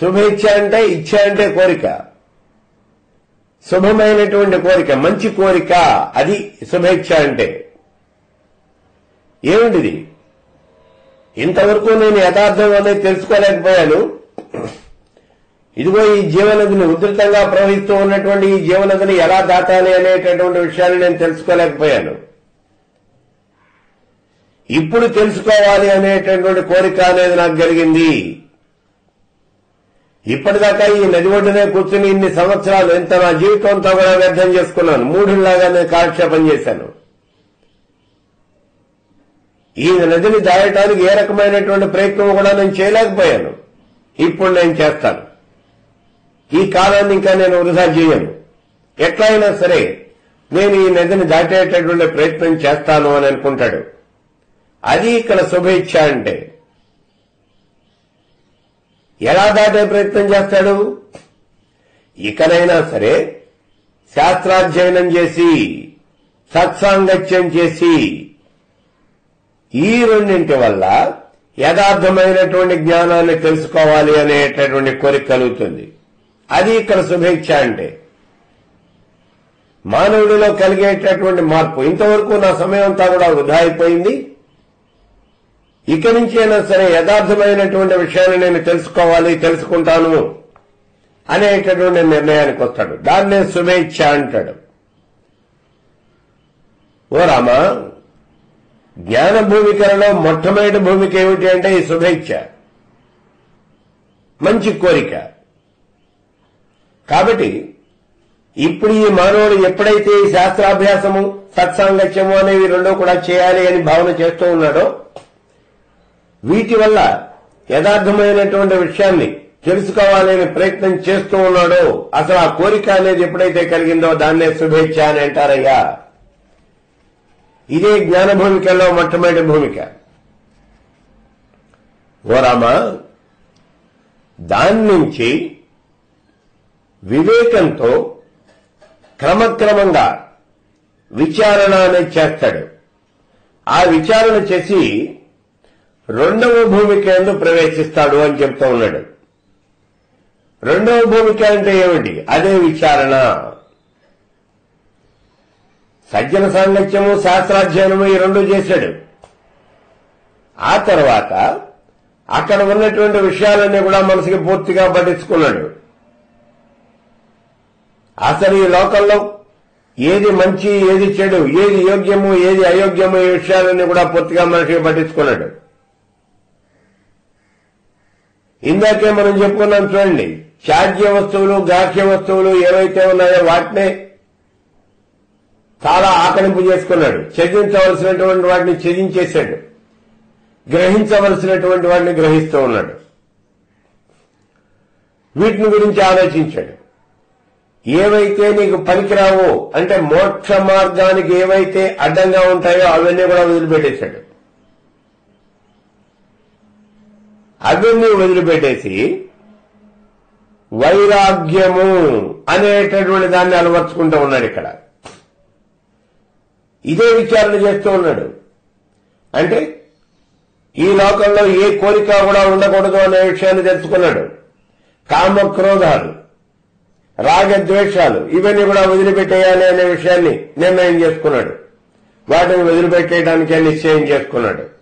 శుభేచ్ఛ అంటే ఇచ్ఛ అంటే కోరిక. శుభమైనటువంటి కోరిక మంచి కోరిక అది శుభేచ్ఛ అంటే. ఏమిటిది ఇంతవరకు నేను యథార్థం అనేది తెలుసుకోలేకపోయాను. ఇదిగో ఈ జీవనదిని ఉధృతంగా ప్రవహిస్తూ ఉన్నటువంటి ఈ జీవనదిని ఎలా దాటాలి అనేటటువంటి విషయాలు నేను తెలుసుకోలేకపోయాను. ఇప్పుడు తెలుసుకోవాలి అనేటటువంటి కోరిక అనేది నాకు కలిగింది. ఇప్పటిదాకా ఈ నది ఒడ్డునే కూర్చుని ఇన్ని సంవత్సరాలు ఎంత నా జీవితంతో కూడా వ్యర్థం చేసుకున్నాను. మూఢుల్లాగా నేను కాలక్షేపం చేశాను. ఈ నదిని దాయటానికి ఏ రకమైనటువంటి ప్రయత్నం కూడా నేను చేయలేకపోయాను. ఇప్పుడు నేను చేస్తాను. ఈ కాలాన్ని ఇంకా నేను వృధా చేయను. ఎట్లయినా సరే నేను ఈ నదిని దాటేటటువంటి ప్రయత్నం చేస్తాను అని అనుకుంటాడు. అది ఇక్కడ శుభేచ్ఛ అంటే. ఎలా దాటే ప్రయత్నం చేస్తాడు? ఇకనైనా సరే శాస్త్రాధ్యయనం చేసి సత్సాంగత్యం చేసి ఈ రెండింటి వల్ల యథార్థమైనటువంటి జ్ఞానాన్ని తెలుసుకోవాలి అనేటటువంటి కోరిక కలుగుతుంది. అది ఇక్కడ శుభేచ్ఛ అంటే. మానవుడిలో కలిగేటటువంటి మార్పు. ఇంతవరకు నా సమయం అంతా కూడా వృధా అయిపోయింది. ఇక్కడి నుంచి అయినా సరే యథార్థమైనటువంటి విషయాన్ని నేను తెలుసుకోవాలి తెలుసుకుంటాను అనేటటువంటి నిర్ణయానికి వస్తాడు. దాన్నే శుభేచ్ఛ అంటాడు. ఓ రామా జ్ఞాన భూమికలలో మొట్టమొదటి భూమిక ఏమిటి అంటే ఈ శుభేచ్ఛ మంచి కోరిక. కాబట్టి ఇప్పుడు ఈ మానవుడు ఎప్పుడైతే ఈ శాస్త్రాభ్యాసము సత్సాంగత్యము అనేవి రెండో కూడా చేయాలి అని భావన చేస్తూ ఉన్నాడో వీటి వల్ల యథార్థమైనటువంటి విషయాన్ని తెలుసుకోవాలని ప్రయత్నం చేస్తూ ఉన్నాడో. అసలు ఆ కోరిక అనేది ఎప్పుడైతే కలిగిందో దాన్నే శుభేచ్ఛ అని అంటారయ్యా. ఇదే జ్ఞాన భూమికల్లో మొట్టమొదటి భూమిక. ఓ రామా దాని నుంచి వివేకంతో క్రమక్రమంగా విచారణ అనేది చేస్తాడు. ఆ విచారణ చేసి రెండవ భూమిక ఎందు ప్రవేశిస్తాడు అని చెప్తూ ఉన్నాడు. రెండవ భూమిక అంటే ఏమిటి? అదే విచారణ. సజ్జన సాంగత్యము శాస్త్రాధ్యయనము ఈ రెండు చేశాడు. ఆ తర్వాత అక్కడ ఉన్నటువంటి విషయాలన్నీ కూడా మనసుకి పూర్తిగా పట్టించుకున్నాడు. అసలు ఈ లోకంలో ఏది మంచి ఏది చెడు ఏది యోగ్యము ఏది అయోగ్యము ఈ విషయాలన్నీ కూడా పూర్తిగా మనిషికి పట్టించుకున్నాడు. ఇందాకే మనం చెప్పుకున్నాం చూడండి శాజ్య వస్తువులు గాఖ్య వస్తువులు ఏవైతే ఉన్నాయో వాటినే చాలా ఆకలింపు చేసుకున్నాడు. త్యజించవలసినటువంటి వాటిని త్యజించేశాడు. గ్రహించవలసినటువంటి వాటిని గ్రహిస్తూ ఉన్నాడు. వీటిని గురించి ఆలోచించాడు. ఏవైతే నీకు పనికిరావో అంటే మోక్ష మార్గానికి ఏవైతే అడ్డంగా ఉంటాయో అవన్నీ కూడా వదిలిపెట్టేశాడు. అవన్నీ వదిలిపెట్టేసి వైరాగ్యము అనేటటువంటి దాన్ని అలవర్చుకుంటూ ఉన్నాడు ఇక్కడ. ఇదే విచారణ చేస్తూ ఉన్నాడు. అంటే ఈ లోకంలో ఏ కోరిక కూడా ఉండకూడదు అనే విషయాన్ని తెలుసుకున్నాడు. కామక్రోధాలు రాగద్వేషాలు ఇవన్నీ కూడా వదిలిపెట్టేయాలి అనే విషయాన్ని నిర్ణయం చేసుకున్నాడు. వాటిని వదిలిపెట్టేయడానికే నిశ్చయం చేసుకున్నాడు.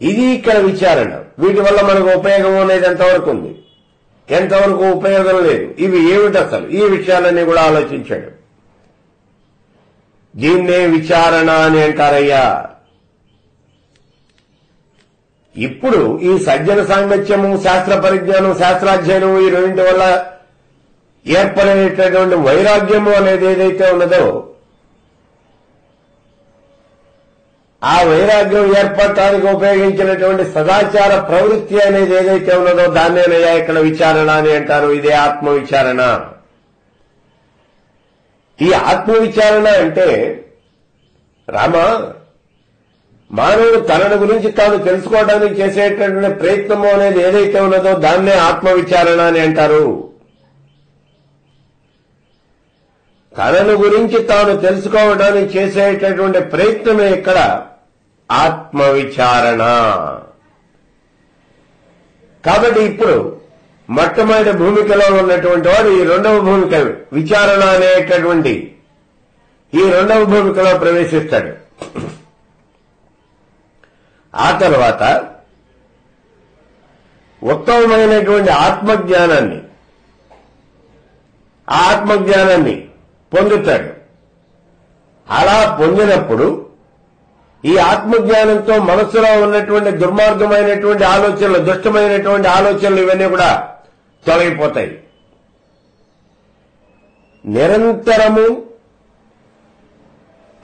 ఇది ఇక్కడ విచారణ. వీటి వల్ల మనకు ఉపయోగం అనేది ఎంతవరకు ఉంది? ఎంతవరకు ఉపయోగం లేదు? ఇవి ఏమిటి అసలు? ఈ విషయాలన్నీ కూడా ఆలోచించాడు. దీన్నే విచారణ అని అంటారయ్యా. ఇప్పుడు ఈ సజ్జన సాంగత్యము శాస్త్ర పరిజ్ఞానం శాస్త్రాధ్యయనం ఈ రెండింటి వల్ల ఏర్పడేటటువంటి వైరాగ్యము అనేది ఏదైతే ఉన్నదో ఆ వైరాగ్యం ఏర్పడటానికి ఉపయోగించినటువంటి సదాచార ప్రవృత్తి అనేది ఏదైతే ఉన్నదో దాన్నేనయ్యా ఇక్కడ విచారణ అని అంటారు. ఇదే ఆత్మ విచారణ ఈ ఆత్మ విచారణ అంటే రామ మానవుడు తనను గురించి తాను తెలుసుకోవడానికి చేసేటటువంటి ప్రయత్నము అనేది ఏదైతే ఉన్నదో దాన్నే ఆత్మ విచారణ అని అంటారు. తనను గురించి తాను తెలుసుకోవడానికి చేసేటటువంటి ప్రయత్నమే ఇక్కడ. ఆత్మ విచారణ కాబట్టి ఇప్పుడు మొట్టమొదటి భూమికలో ఉన్నటువంటి వాడు ఈ రెండవ భూమిక విచారణ అనేటటువంటి ఈ రెండవ భూమికలో ప్రవేశిస్తాడు. ఆ తర్వాత ఉత్తమమైనటువంటి ఆత్మజ్ఞానాన్ని ఆ ఆత్మజ్ఞానాన్ని పొందుతాడు. అలా పొందినప్పుడు ఈ ఆత్మజ్ఞానంతో మనస్సులో ఉన్నటువంటి దుర్మార్గమైనటువంటి ఆలోచనలు దుష్టమైనటువంటి ఆలోచనలు ఇవన్నీ కూడా తొలగిపోతాయి. నిరంతరము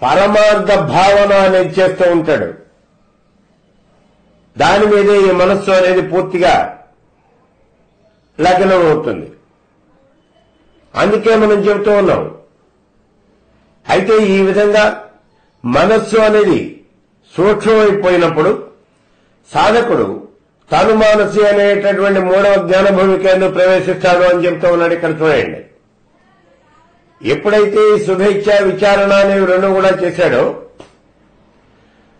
పరమార్థ భావన అనేది చేస్తూ ఉంటాడు. దాని మీదే ఈ మనస్సు అనేది పూర్తిగా లగ్నం అవుతుంది అందుకే మనం చెబుతూ ఉన్నాం. అయితే ఈ విధంగా మనస్సు అనేది సూక్ష్మమైపోయినప్పుడు సాధకుడు తను మానసి అనేటటువంటి మూడవ జ్ఞాన భూమికేందు ప్రవేశిస్తాడు అని చెప్తూ ఉన్నాడు. ఇక్కడ చూడండి. ఎప్పుడైతే ఈ శుభేచ్ఛ విచారణ అనేవి రెండు కూడా చేశాడో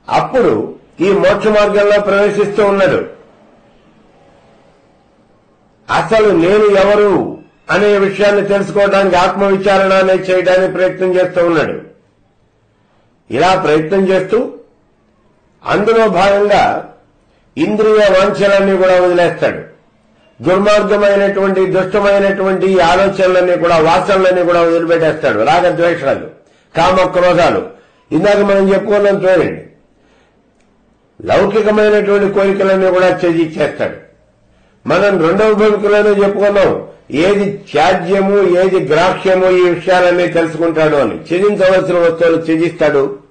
అప్పుడు ఈ మోక్ష మార్గంలో ప్రవేశిస్తూ ఉన్నాడు. అసలు నేను ఎవరు అనే విషయాన్ని తెలుసుకోవడానికి ఆత్మ విచారణ అనేది చేయడానికి ప్రయత్నం చేస్తూ ఉన్నాడు. ఇలా ప్రయత్నం చేస్తూ అందులో భాగంగా ఇంద్రియ వాంఛలన్నీ కూడా వదిలేస్తాడు. దుర్మార్గమైనటువంటి దుష్టమైనటువంటి ఈ ఆలోచనలన్నీ కూడా వాసనలన్నీ కూడా వదిలిపెట్టేస్తాడు. రాగద్వేషాలు కామ క్రోధాలు ఇందాక మనం చెప్పుకున్నాం చూడండి. లౌకికమైనటువంటి కోరికలన్నీ కూడా త్యజించేస్తాడు. మనం రెండవ భూమికలోనే చెప్పుకున్నాం. ఏది త్యాజ్యము ఏది గ్రాహ్యము ఈ విషయాలన్నీ తెలుసుకుంటాడు అని. త్యజించవలసిన వస్తువులు త్యజిస్తాడు.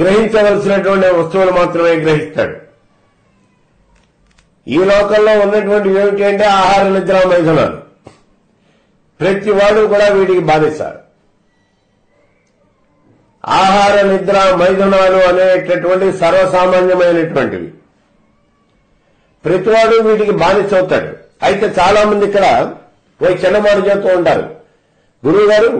గ్రహించవలసినటువంటి వస్తువులు మాత్రమే గ్రహిస్తాడు. ఈ లోకంలో ఉన్నటువంటి ఏమిటి అంటే ఆహార నిద్ర మైథునాలు ప్రతి వాడు కూడా వీటికి బాధిస్తారు. ఆహార నిద్ర మైథునాలు అనేటటువంటి సర్వసామాన్యమైనటువంటివి. ప్రతివాడు వీటికి బానిసవుతాడు. అయితే చాలా మంది ఇక్కడ ఓ చెన్నమారు చేస్తూ ఉంటారు. గురువు గారు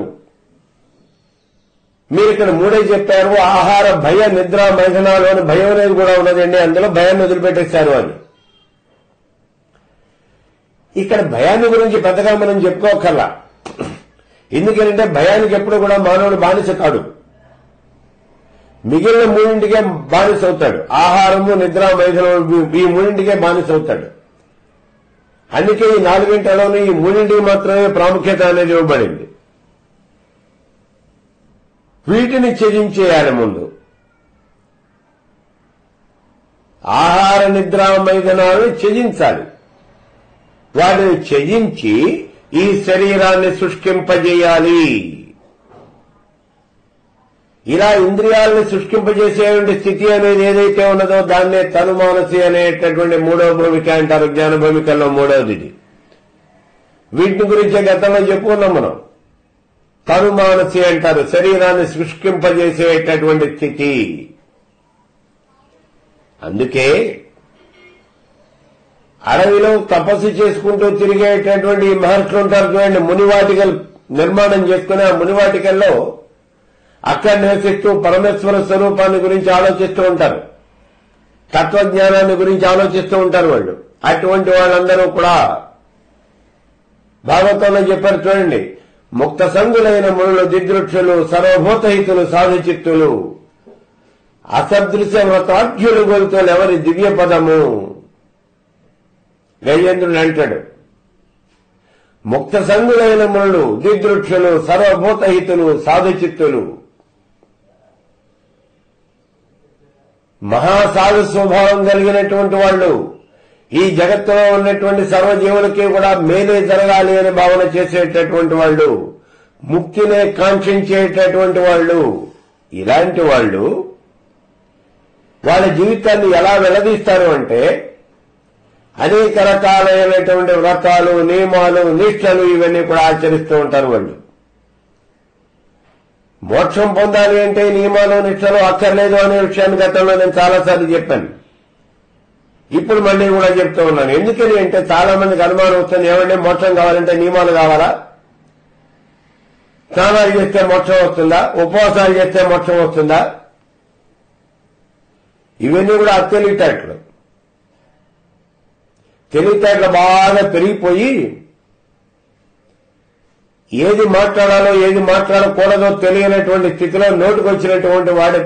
మీరు ఇక్కడ మూడే చెప్పారు ఆహార భయ నిద్ర మైథునాలు అని భయం అనేది కూడా ఉన్నదండి. అందులో భయాన్ని వదిలిపెట్టేశారు అని ఇక్కడ భయాన్ని గురించి పెద్దగా మనం చెప్పుకోకర్లా. ఎందుకంటే భయానికి ఎప్పుడు కూడా మానవుడు బానిస కాడు. మిగిలిన మూడింటికే బానిస అవుతాడు. ఆహారము నిద్ర మైథునం ఈ మూడింటికే బానిస అవుతాడు. అందుకే ఈ నాలుగింటలోనే ఈ మూడింటికి మాత్రమే ప్రాముఖ్యత అనేది ఇవ్వబడింది. వీటిని త్యజించేయాలి ముందు. ఆహార నిద్ర మైదనాలను త్యజించాలి. వాటిని త్యజించి ఈ శరీరాన్ని శుష్కింపజేయాలి. ఇలా ఇంద్రియాలను శుష్కింపజేసేటువంటి స్థితి అనేది ఏదైతే ఉన్నదో దాన్నే తనుమానసి అనేటటువంటి మూడవ భూమిక అంటారు జ్ఞాన భూమికల్లో మూడవది ఇది వీటిని గురించి గతంలో చెప్పుకున్నాం మనం. తనుమానసి అంటారు. శరీరాన్ని శుష్కింపజేసేటటువంటి స్థితి. అందుకే అడవిలో తపస్సు చేసుకుంటూ తిరిగేటటువంటి మహర్షులు ఉంటారు చూడండి మునివాటికలు నిర్మాణం చేసుకుని ఆ మునివాటికల్లో అక్కడ నివసిస్తూ పరమేశ్వర స్వరూపాన్ని గురించి ఆలోచిస్తూ ఉంటారు. తత్వజ్ఞానాన్ని గురించి ఆలోచిస్తూ ఉంటారు వాళ్ళు. అటువంటి వాళ్ళందరూ కూడా భాగవతంలో చెప్పారు చూడండి ముక్త సంగులైన మునులు దిదృక్షులు సర్వభూతహితులు సాధుచిత్తులు. అసదృశ్య వ్రతాఢ్యులు గొలుతోలు ఎవరి దివ్య పదము? గజేంద్రుడు అంటాడు. ముక్త సంగులైన మునులు దిదృక్షులు సర్వభూతహితులు సాధుచిత్తులు. మహాసాధు స్వభావం కలిగినటువంటి వాళ్ళు ఈ జగత్తులో ఉన్నటువంటి సర్వజీవులకి కూడా మేలే జరగాలి అని భావన చేసేటటువంటి వాళ్ళు ముక్తినే కాంక్షించేటటువంటి వాళ్ళు ఇలాంటి వాళ్ళు వాళ్ళ జీవితాన్ని ఎలా వెలదీస్తారు అంటే అనేక రకాలైనటువంటి వ్రతాలు నియమాలు నిష్టలు ఇవన్నీ కూడా ఆచరిస్తూ ఉంటారు వాళ్ళు. మోక్షం పొందాలి అంటే నియమాలు నిష్టలు అక్కర్లేదు అనే విషయాన్ని గతంలో నేను చాలాసార్లు చెప్పాను. ఇప్పుడు మళ్ళీ కూడా చెప్తూ ఉన్నాను. ఎందుకని అంటే చాలా మందికి అనుమానం వస్తుంది. ఏమంటే మోక్షం కావాలంటే నియమాలు కావాలా? స్నానాలు చేస్తే మోక్షం వస్తుందా? ఉపవాసాలు చేస్తే మోక్షం వస్తుందా? ఇవన్నీ కూడా అత్యలిటాట్లు తెలివితేటలు బాగా పెరిగిపోయి ఏది మాట్లాడాలో ఏది మాట్లాడకూడదో తెలియనటువంటి స్థితిలో నోటుకొచ్చినటువంటి వాడి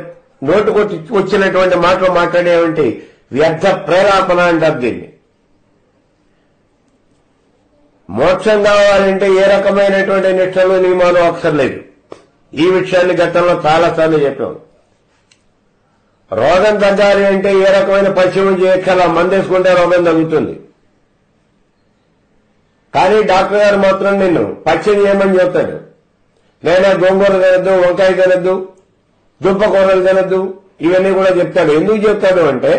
నోటుకొచ్చి వచ్చినటువంటి మాటలు మాట్లాడేవంటి? వ్యర్థ ప్రేరాపణ అంటారు దీన్ని. మోక్షం కావాలంటే ఏ రకమైనటువంటి నిష్టలు నియమాలు అక్కర్లేదు ఈ విషయాన్ని గతంలో చాలాసార్లు చెప్పాము రోగం తగ్గాలి అంటే ఏ రకమైన పశ్చిమం చేయక్కల మందేసుకుంటే రోగం తగ్గుతుంది. కానీ డాక్టర్ గారు మాత్రం నిన్ను పచ్చి చేయమని చెప్తాడు. లేదా గోంగూర తినద్దు వంకాయ తినద్దు దుంప కూరలు తినద్దు ఇవన్నీ కూడా చెప్తాడు. ఎందుకు చెప్తాడు అంటే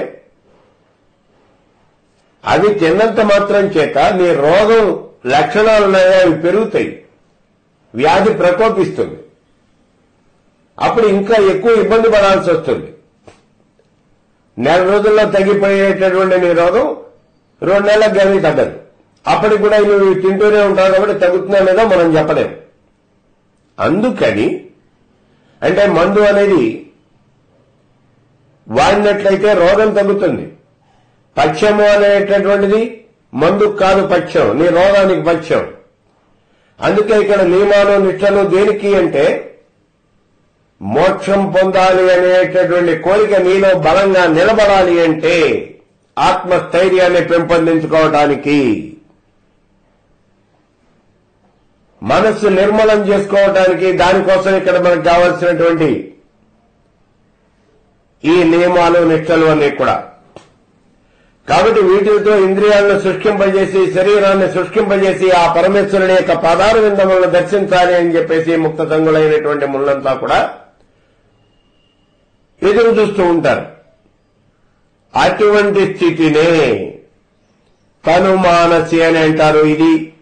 అవి తిన్నంత మాత్రం చేత నీ రోగం లక్షణాలు ఉన్నాయో అవి పెరుగుతాయి. వ్యాధి ప్రకోపిస్తుంది. అప్పుడు ఇంకా ఎక్కువ ఇబ్బంది పడాల్సి వస్తుంది. నెల రోజుల్లో తగ్గిపోయేటటువంటి నీ రోగం రెండు నెలలకు కానీ తగ్గదు. అప్పటికి కూడా నువ్వు తింటూనే ఉంటావు కాబట్టి తగ్గుతున్నా లేదా మనం చెప్పలేము అందుకని అంటే మందు అనేది వాడినట్లయితే రోగం తగ్గుతుంది. పక్షము అనేటటువంటిది మందు కాదు పక్షం నీ రోగానికి పక్షం అందుకే ఇక్కడ నియమాలు నిష్టలు దేనికి అంటే మోక్షం పొందాలి అనేటటువంటి కోరిక నీలో బలంగా నిలబడాలి అంటే ఆత్మస్థైర్యాన్ని పెంపొందించుకోవటానికి. మనస్సు నిర్మలం చేసుకోవటానికి దానికోసం ఇక్కడ మనకు కావలసినటువంటి ఈ నియమాలు నిష్టలు అన్నీ కూడా. కాబట్టి వీటితో ఇంద్రియాలను సృష్టింపజేసి శరీరాన్ని సృష్టింపజేసి ఆ పరమేశ్వరుని యొక్క పదార విందములను దర్శించాలి అని చెప్పేసి ముక్త తంగులైనటువంటి ముళ్ళంతా కూడా ఎదురు చూస్తూ ఉంటారు. అటువంటి స్థితినే తనుమానసి అని అంటారు. ఇది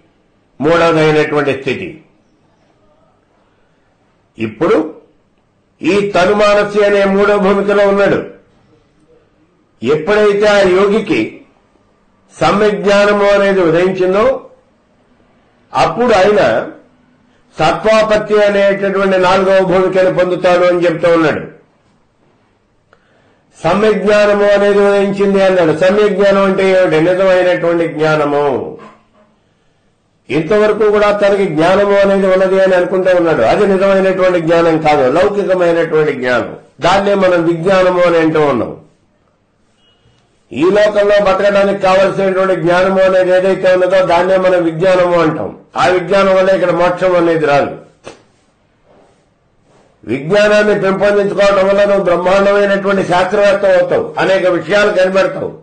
మూడవదైనటువంటి స్థితి. ఇప్పుడు ఈ తను మానసి అనే మూడో భూమికలో ఉన్నాడు. ఎప్పుడైతే ఆ యోగికి సమ్యజ్ఞానము అనేది ఉదయించిందో అప్పుడు ఆయన సత్వాపత్తి అనేటటువంటి నాలుగవ భూమికను పొందుతాడు అని చెప్తూ ఉన్నాడు. సమ్యజ్ఞానము అనేది ఉదయించింది అన్నాడు. సమ్యజ్ఞానం అంటే ఏమిటి? నిజమైనటువంటి జ్ఞానము. ఇంతవరకు కూడా తనకి జ్ఞానము అనేది ఉన్నది అని అనుకుంటూ ఉన్నాడు. అది నిజమైనటువంటి జ్ఞానం కాదు లౌకికమైనటువంటి జ్ఞానం. దాన్నే మనం విజ్ఞానము అని అంటూ ఉన్నాం. ఈ లోకంలో బతకడానికి కావలసినటువంటి జ్ఞానము అనేది ఏదైతే ఉన్నదో దాన్నే మనం విజ్ఞానము అంటాం. ఆ విజ్ఞానం వల్ల ఇక్కడ మోక్షం అనేది రాదు. విజ్ఞానాన్ని పెంపొందించుకోవడం వల్ల నువ్వు బ్రహ్మాండమైనటువంటి శాస్త్రవేత్త అవుతావు. అనేక విషయాలు కనిపెడతావు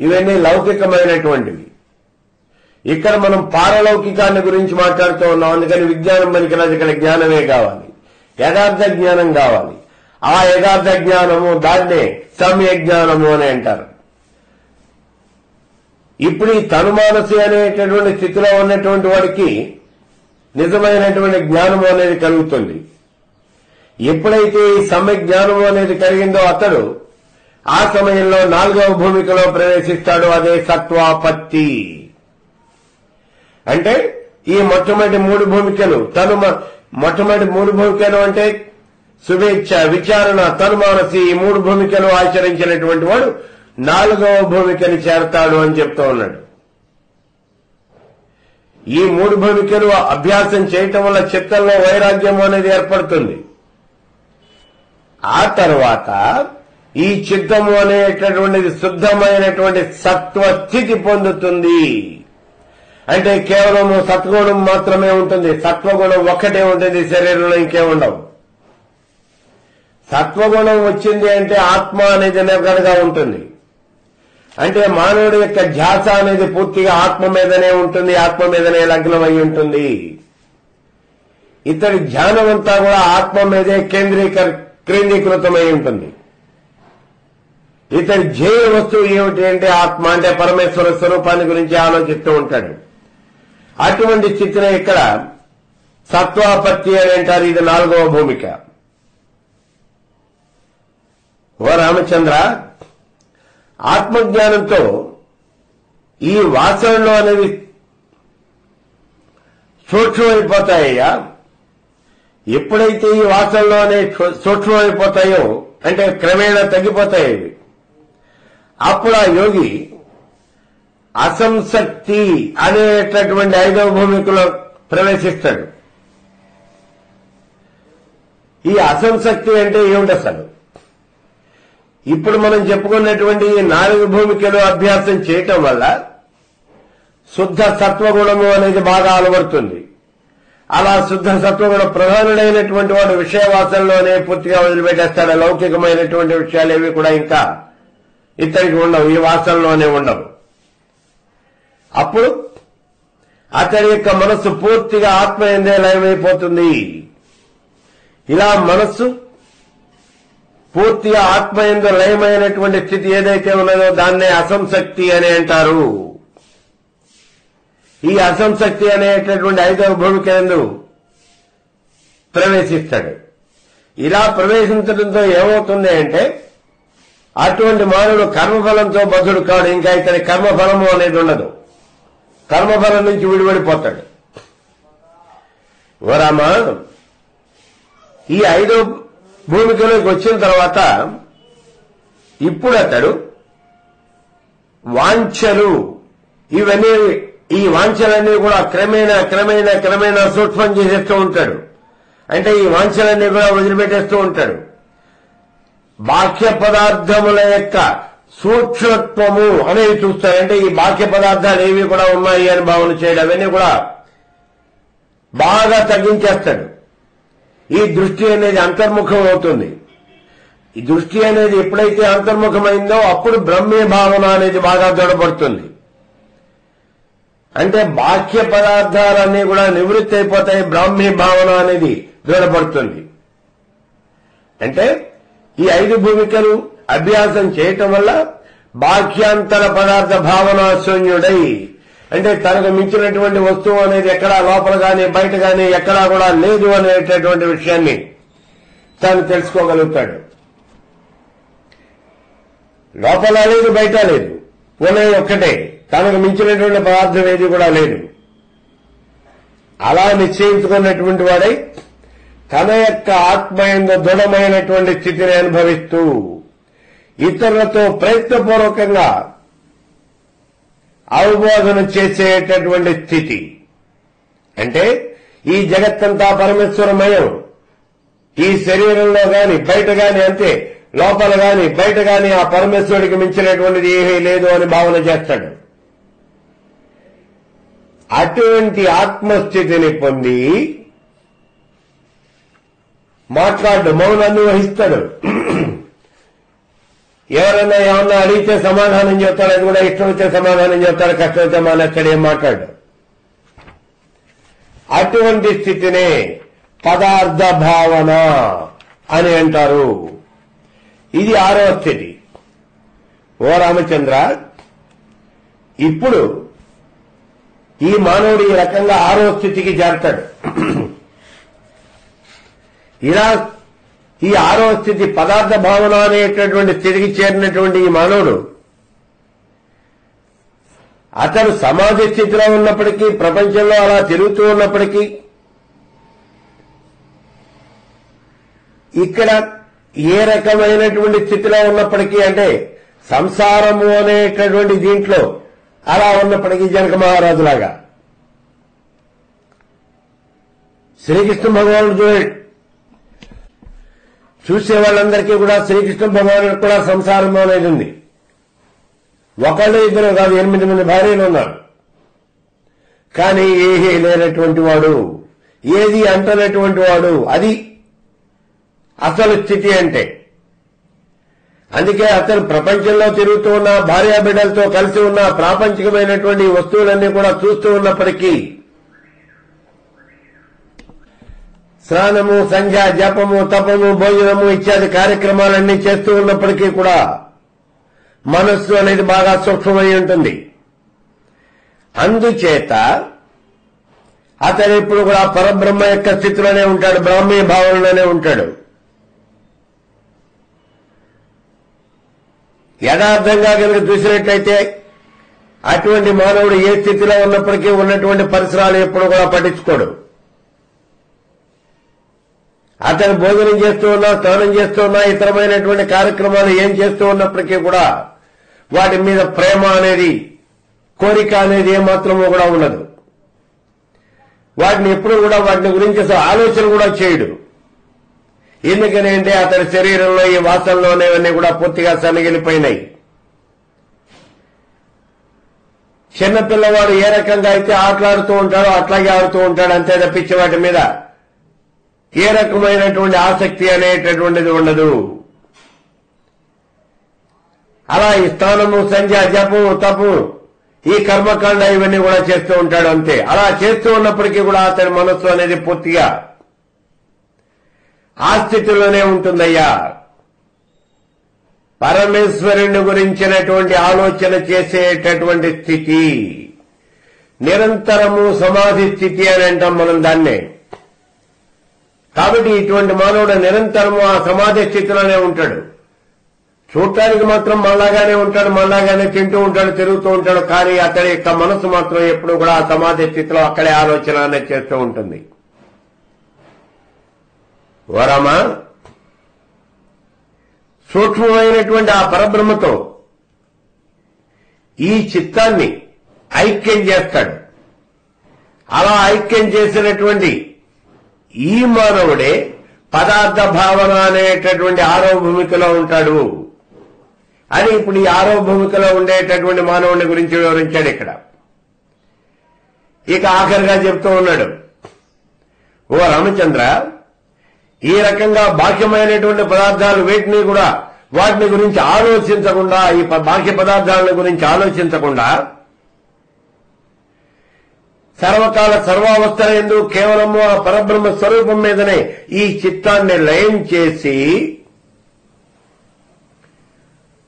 ఇవన్నీ లౌకికమైనటువంటివి. ఇక్కడ మనం పారలౌకికాన్ని గురించి మాట్లాడుతూ ఉన్నాం. అందుకని విజ్ఞానం పనికిరాదు ఇక్కడ జ్ఞానమే కావాలి. యథార్థ జ్ఞానం కావాలి. ఆ యథార్థ జ్ఞానము దాన్నే సమ్య జ్ఞానము అని అంటారు. ఇప్పుడు ఈ తనుమానసి అనేటటువంటి స్థితిలో ఉన్నటువంటి వాడికి నిజమైనటువంటి జ్ఞానము అనేది కలుగుతుంది. ఎప్పుడైతే ఈ సమ్య జ్ఞానము అనేది కలిగిందో అతడు ఆ సమయంలో నాలుగవ భూమికలో ప్రవేశిస్తాడు అదే సత్వాపత్తి. అంటే ఈ మొట్టమొదటి మూడు భూమికలు తను మొట్టమొదటి మూడు భూమికలు అంటే శుభేచ్ఛ విచారణ తనుమానసి ఈ మూడు భూమికలు ఆచరించినటువంటి వాడు నాలుగవ భూమికని చేరతాడు అని చెప్తూ ఉన్నాడు. ఈ మూడు భూమికలు అభ్యాసం చేయటం వల్ల చిత్తంలో వైరాగ్యం అనేది ఏర్పడుతుంది. ఆ తర్వాత ఈ చిత్తము అనేటటువంటిది శుద్ధమైనటువంటి సత్వ స్థితి పొందుతుంది. అంటే కేవలము సత్వగుణం మాత్రమే ఉంటుంది. సత్వగుణం ఒక్కటే ఉంటుంది. శరీరంలో ఇంకే ఉండవు సత్వగుణం వచ్చింది అంటే ఆత్మ అనేది నిలకడగా ఉంటుంది. అంటే మానవుడి యొక్క ధ్యాస అనేది పూర్తిగా ఆత్మ మీదనే ఉంటుంది ఆత్మ మీదనే లగ్నం అయి ఉంటుంది. ఇతడి ధ్యానం అంతా కూడా ఆత్మ మీదే కేంద్రీకర కేంద్రీకృతమై ఉంటుంది. ఇతడి ధ్యేయ వస్తువు ఏమిటి అంటే ఆత్మ అంటే పరమేశ్వర స్వరూపాన్ని గురించి ఆలోచిస్తూ ఉంటాడు. అటువంటి స్థితిని ఇక్కడ సత్వాపత్తి అని అంటారు ఇది నాలుగవ భూమిక. ఓ రామచంద్ర ఆత్మజ్ఞానంతో ఈ వాసనలు అనేవి సూక్ష్మమైపోతాయ్యా. ఎప్పుడైతే ఈ వాసనలు అనేవి సూక్ష్మమైపోతాయో అంటే క్రమేణా తగ్గిపోతాయి. అప్పుడు ఆ యోగి అసంశక్తి అనేటటువంటి ఐదవ భూమికలో ప్రవేశిస్తాడు. ఈ అసంశక్తి అంటే ఏమిటి అసలు ఇప్పుడు మనం చెప్పుకున్నటువంటి నాలుగు భూమికలు అభ్యాసం చేయటం వల్ల శుద్ధ సత్వగుణము అనేది బాగా అలవడుతుంది. అలా శుద్ధ సత్వగుణ ప్రధానుడైనటువంటి వాడు విషయవాసంలోనే పూర్తిగా వదిలిపెట్టేస్తాడు. లౌకికమైనటువంటి విషయాలు ఏవి కూడా ఇంకా ఇతనికి ఉండవు ఈ వాసనలోనే ఉండవు. అప్పుడు అతని యొక్క మనస్సు పూర్తిగా ఆత్మ ఎందే లయమైపోతుంది. ఇలా మనస్సు పూర్తిగా ఆత్మయందు లయమైనటువంటి స్థితి ఏదైతే ఉన్నదో దాన్నే అసంశక్తి అని అంటారు. ఈ అసంశక్తి అనేటటువంటి ఐదవ భూమికేందు ప్రవేశిస్తాడు. ఇలా ప్రవేశించడంతో ఏమవుతుంది అంటే అటువంటి మానవుడు కర్మఫలంతో బద్ధుడు కాడు ఇంకా ఇతని కర్మఫలము అనేది ఉండదు. కర్మఫలం నుంచి విడిపడిపోతాడు. వరామా ఈ ఐదో భూమికలోకి వచ్చిన తర్వాత ఇప్పుడు అతడు వాంఛలు. ఇవన్నీ ఈ వాంఛలన్నీ కూడా క్రమేణా క్రమేణా క్రమేణా సూక్ష్మం చేసేస్తూ ఉంటాడు. అంటే ఈ వాంఛలన్నీ కూడా వదిలిపెట్టేస్తూ ఉంటాడు. బాహ్య పదార్థముల యొక్క సూక్ష్మత్వము అనేవి చూస్తాడు అంటే ఈ బాహ్య పదార్థాలు ఏవి కూడా ఉన్నాయి అని భావన చేయడం అవన్నీ కూడా బాగా తగ్గించేస్తాడు. ఈ దృష్టి అనేది అంతర్ముఖం అవుతుంది. ఈ దృష్టి అనేది ఎప్పుడైతే అంతర్ముఖమైందో అప్పుడు బ్రహ్మే భావన అనేది బాగా దృఢపడుతుంది. అంటే బాహ్య పదార్థాలన్నీ కూడా నివృత్తి అయిపోతాయి బ్రాహ్మీ భావన అనేది దృఢపడుతుంది. అంటే ఈ ఐదు భూమికలు అభ్యాసం చేయటం వల్ల బాహ్యాంతర పదార్థ భావన శూన్యుడై అంటే తనకు మించినటువంటి వస్తువు అనేది ఎక్కడా లోపల గాని బయట గాని ఎక్కడా కూడా లేదు అనేటటువంటి విషయాన్ని తాను తెలుసుకోగలుగుతాడు. లోపల లేదు బయట లేదు. ఉన్నది ఒక్కటే. తనకు మించినటువంటి పదార్థం ఏది కూడా లేదు. అలా నిశ్చయించుకున్నటువంటి వాడై తన యొక్క ఆత్మ దృఢమైనటువంటి స్థితిని అనుభవిస్తూ ఇతరులతో ప్రయత్నపూర్వకంగా అవబోధన చేసేటటువంటి స్థితి. అంటే ఈ జగత్తంతా పరమేశ్వరమయం. ఈ శరీరంలో గాని బయట గాని అంతే. లోపల గాని బయట గాని ఆ పరమేశ్వరుడికి మించినటువంటిది ఏమీ లేదు అని భావన చేస్తాడు. అటువంటి ఆత్మస్థితిని పొంది మాట్లాడు మౌనాన్ని వహిస్తాడు. ఎవరైనా ఏమన్నా అడిగితే సమాధానం చెప్తాడు అది కూడా ఇష్టం వచ్చే సమాధానం చెప్తాడు కష్టం వచ్చే మానేస్తాడు ఏం మాట్లాడు అటువంటి స్థితినే పదార్థ భావన అని అంటారు. ఇది ఆరవ స్థితి. ఓ రామచంద్ర ఇప్పుడు ఈ మానవుడు ఈ రకంగా ఆరో స్థితికి చేరతాడు. ఇలా ఈ ఆరో స్థితి పదార్థ భావన అనేటటువంటి స్థితికి చేరినటువంటి ఈ మానవుడు అతను సమాధి స్థితిలో ఉన్నప్పటికీ ప్రపంచంలో అలా తిరుగుతూ ఉన్నప్పటికీ ఇక్కడ ఏ రకమైనటువంటి స్థితిలో ఉన్నప్పటికీ అంటే సంసారము అనేటటువంటి దీంట్లో అలా ఉన్నప్పటికీ జనక మహారాజులాగా. శ్రీకృష్ణ భగవానుడు చూడండి చూసే వాళ్ళందరికీ కూడా శ్రీకృష్ణ భగవానుడు కూడా సంసారం అనేది ఉంది. ఒకళ్ళు ఇద్దరు కాదు ఎనిమిది మంది భార్యలు ఉన్నారు. కానీ ఏహీ లేనటువంటి వాడు ఏది అంటనటువంటి వాడు అది అసలు స్థితి అంటే. అందుకే అతను ప్రపంచంలో తిరుగుతూ ఉన్న భార్యాబిడ్డలతో కలిసి ఉన్న ప్రాపంచికమైనటువంటి వస్తువులన్నీ కూడా చూస్తూ ఉన్నప్పటికీ స్నానము సంధ్య జపము తపము భోజనము ఇత్యాది కార్యక్రమాలన్నీ చేస్తూ ఉన్నప్పటికీ కూడా మనస్సు అనేది బాగా సూక్ష్మమై ఉంటుంది. అందుచేత అతను ఇప్పుడు కూడా పరబ్రహ్మ యొక్క స్థితిలోనే ఉంటాడు బ్రాహ్మీ భావనలోనే ఉంటాడు. యథార్థంగా కనుక చూసినట్లయితే అటువంటి మానవుడు ఏ స్థితిలో ఉన్నప్పటికీ ఉన్నటువంటి పరిసరాలు ఎప్పుడు కూడా పట్టించుకోడు. అతను భోజనం చేస్తూ ఉన్నా స్నానం చేస్తూ ఉన్నా ఇతరమైనటువంటి కార్యక్రమాలు ఏం చేస్తూ ఉన్నప్పటికీ కూడా వాటి మీద ప్రేమ అనేది కోరిక అనేది ఏమాత్రమో కూడా ఉండదు. వాటిని ఎప్పుడు కూడా వాటిని గురించి ఆలోచన కూడా చేయడు. ఎందుకని అంటే అతని శరీరంలో ఈ వాసనలోనేవన్నీ కూడా పూర్తిగా సన్నగిలిపోయినాయి. చిన్నపిల్లవాడు ఏ రకంగా అయితే ఆటలాడుతూ ఉంటాడో అట్లాగే ఆడుతూ ఉంటాడు అంతే తప్పించి వాటి మీద ఏ రకమైనటువంటి ఆసక్తి అనేటటువంటిది ఉండదు. అలా ఈ స్థానము సంధ్య జపు తపు ఈ కర్మకాండ ఇవన్నీ కూడా చేస్తూ ఉంటాడు అంతే. అలా చేస్తూ ఉన్నప్పటికీ కూడా అతని మనస్సు అనేది పూర్తిగా ఆ స్థితిలోనే ఉంటుందయ్యా. పరమేశ్వరుని గురించినటువంటి ఆలోచన చేసేటటువంటి స్థితి నిరంతరము సమాధి స్థితి అని అంటాం మనం దాన్నే. కాబట్టి ఇటువంటి మానవుడు నిరంతరము ఆ సమాధి స్థితిలోనే ఉంటాడు. చూడటానికి మాత్రం మళ్ళాగానే ఉంటాడు మళ్ళాగానే తింటూ ఉంటాడు తిరుగుతూ ఉంటాడు కానీ అతడి యొక్క మనసు మాత్రం ఎప్పుడు కూడా ఆ సమాధి స్థితిలో అక్కడే ఆలోచన అనేది చేస్తూ ఉంటుంది. వరమా సూక్ష్మమైనటువంటి ఆ పరబ్రహ్మతో ఈ చిత్తాన్ని ఐక్యం చేస్తాడు. అలా ఐక్యం చేసినటువంటి ఈ మానవుడే పదార్థ భావన అనేటటువంటి ఆరో భూమికలో ఉంటాడు. అని ఇప్పుడు ఈ ఆరో భూమికలో ఉండేటటువంటి మానవుని గురించి వివరించాడు ఇక్కడ. ఇక ఆఖరిగా చెప్తూ ఉన్నాడు. ఓ రామచంద్ర ఈ రకంగా బాహ్యమైనటువంటి పదార్థాలు వీటిని కూడా వాటిని గురించి ఆలోచించకుండా ఈ ప- బాహ్య పదార్థాల గురించి ఆలోచించకుండా సర్వకాల సర్వావస్థల ఎందు కేవలము ఆ పరబ్రహ్మ స్వరూపం మీదనే ఈ చిత్తాన్ని లయం చేసి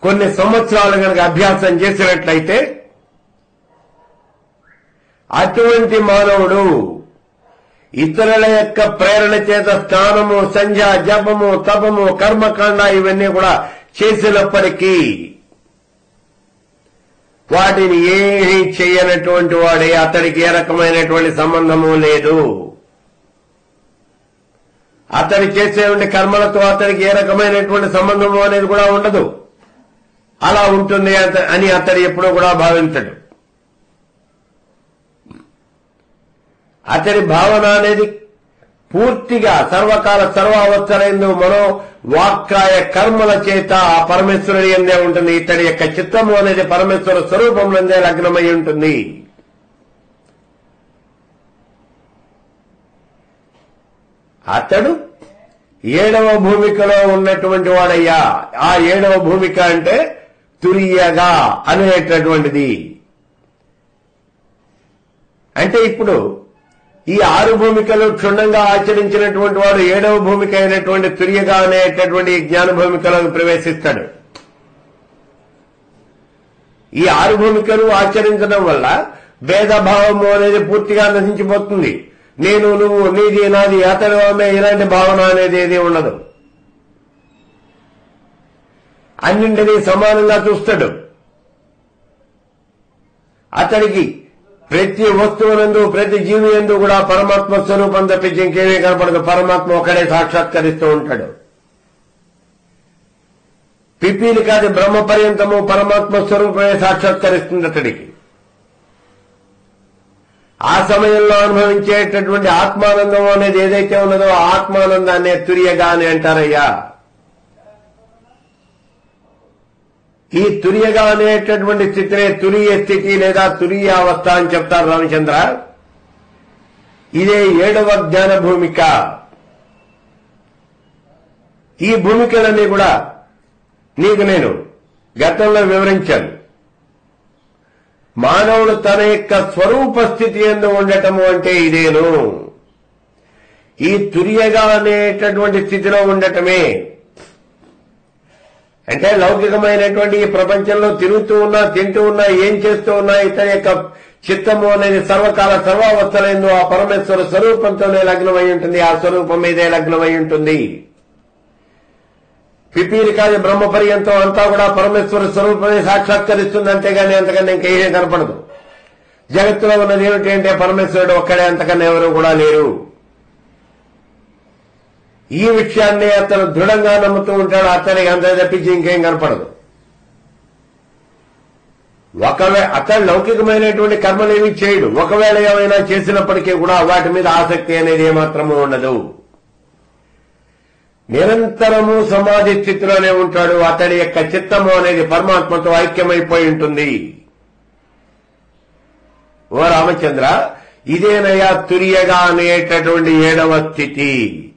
కొన్ని సంవత్సరాలు కనుక అభ్యాసం చేసినట్లయితే అటువంటి మానవుడు ఇతరుల యొక్క ప్రేరణ చేత స్నానము సంధ్య జపము తపము కర్మకాండ ఇవన్నీ కూడా చేసినప్పటికీ వాటిని ఏమీ చేయనటువంటి వాడే అతడికి ఏ రకమైనటువంటి సంబంధము లేదు. అతడు చేసేటువంటి కర్మలతో అతడికి ఏ రకమైనటువంటి సంబంధము అనేది కూడా ఉండదు. అలా ఉంటుంది అని అతడు ఎప్పుడూ కూడా భావించడు. అతడి భావన అనేది పూర్తిగా సర్వకాల సర్వావస్థలందు మనో వాక్కాయ కర్మల చేత ఆ పరమేశ్వరుడి ఎందే ఉంటుంది. ఇతడి యొక్క చిత్తము అనేది పరమేశ్వర స్వరూపంలోందే లగ్నమై ఉంటుంది. అతడు ఏడవ భూమికలో ఉన్నటువంటి వాడయ్యా. ఆ ఏడవ భూమిక అంటే తురియగా అనేటటువంటిది. అంటే ఇప్పుడు ఈ ఆరు భూమికలు క్షుణ్ణంగా ఆచరించినటువంటి వాడు ఏడవ భూమిక అయినటువంటి తురియగా అనేటటువంటి జ్ఞాన భూమికలను ప్రవేశిస్తాడు. ఈ ఆరు భూమికలు ఆచరించడం వల్ల భేదభావము అనేది పూర్తిగా నశించిపోతుంది. నేను నువ్వు నీది నాది అతడు ఆమె ఇలాంటి భావన అనేది ఏది ఉండదు. అన్నింటినీ సమానంగా చూస్తాడు. అతడికి ప్రతి వస్తువునందు ప్రతి జీవి ఎందు కూడా పరమాత్మ స్వరూపం తప్పించి ఇంకేమీ కనపడదు. పరమాత్మ ఒకడే సాక్షాత్కరిస్తూ ఉంటాడు. పిపీలు కాదు బ్రహ్మ పర్యంతము పరమాత్మ స్వరూపమే సాక్షాత్కరిస్తుంది అతడికి. ఆ సమయంలో అనుభవించేటటువంటి ఆత్మానందం అనేది ఏదైతే ఉన్నదో ఆత్మానందాన్ని తురియగా అని అంటారయ్యా. ఈ తురియగా అనేటటువంటి స్థితినే తురియ స్థితి లేదా తురియ అవస్థ అని చెప్తారు రామచంద్ర. ఇదే ఏడవ జ్ఞాన భూమిక. ఈ భూమికలన్నీ కూడా నీకు నేను గతంలో వివరించాను. మానవుడు తన యొక్క స్వరూప స్థితి ఎందు ఉండటము అంటే ఇదేను. ఈ తురియగా అనేటటువంటి స్థితిలో ఉండటమే అంటే లౌకికమైనటువంటి ఈ ప్రపంచంలో తిరుగుతూ ఉన్నా తింటూ ఉన్నా ఏం చేస్తూ ఉన్నా ఇతని యొక్క చిత్తము అనేది సర్వకాల సర్వావస్థలందు ఆ పరమేశ్వర స్వరూపంతోనే లగ్నమై ఉంటుంది. ఆ స్వరూపం మీదే లగ్నమై ఉంటుంది. పిపీరి కాదు బ్రహ్మ అంతా కూడా పరమేశ్వర స్వరూపమే సాక్షాత్కరిస్తుంది. అంతేగాని అంతకన్నా ఇంకేమీ కనపడదు. జగత్తులో ఉన్నది ఏమిటి అంటే పరమేశ్వరుడు ఒక్కడే అంతకన్నా ఎవరు కూడా లేరు. ఈ విషయాన్ని అతను దృఢంగా నమ్ముతూ ఉంటాడు. అతనికి అంత తప్పించి ఇంకేం కనపడదు. ఒకవేళ అతను లౌకికమైనటువంటి కర్మలు ఏమి చేయడు. ఒకవేళ ఏమైనా చేసినప్పటికీ కూడా వాటి మీద ఆసక్తి అనేది ఏమాత్రము ఉండదు. నిరంతరము సమాధి స్థితిలోనే ఉంటాడు. అతడి యొక్క చిత్తము అనేది పరమాత్మతో ఐక్యమైపోయి ఉంటుంది. ఓ రామచంద్ర ఇదేనయా తురియగా అనేటటువంటి ఏడవ స్థితి.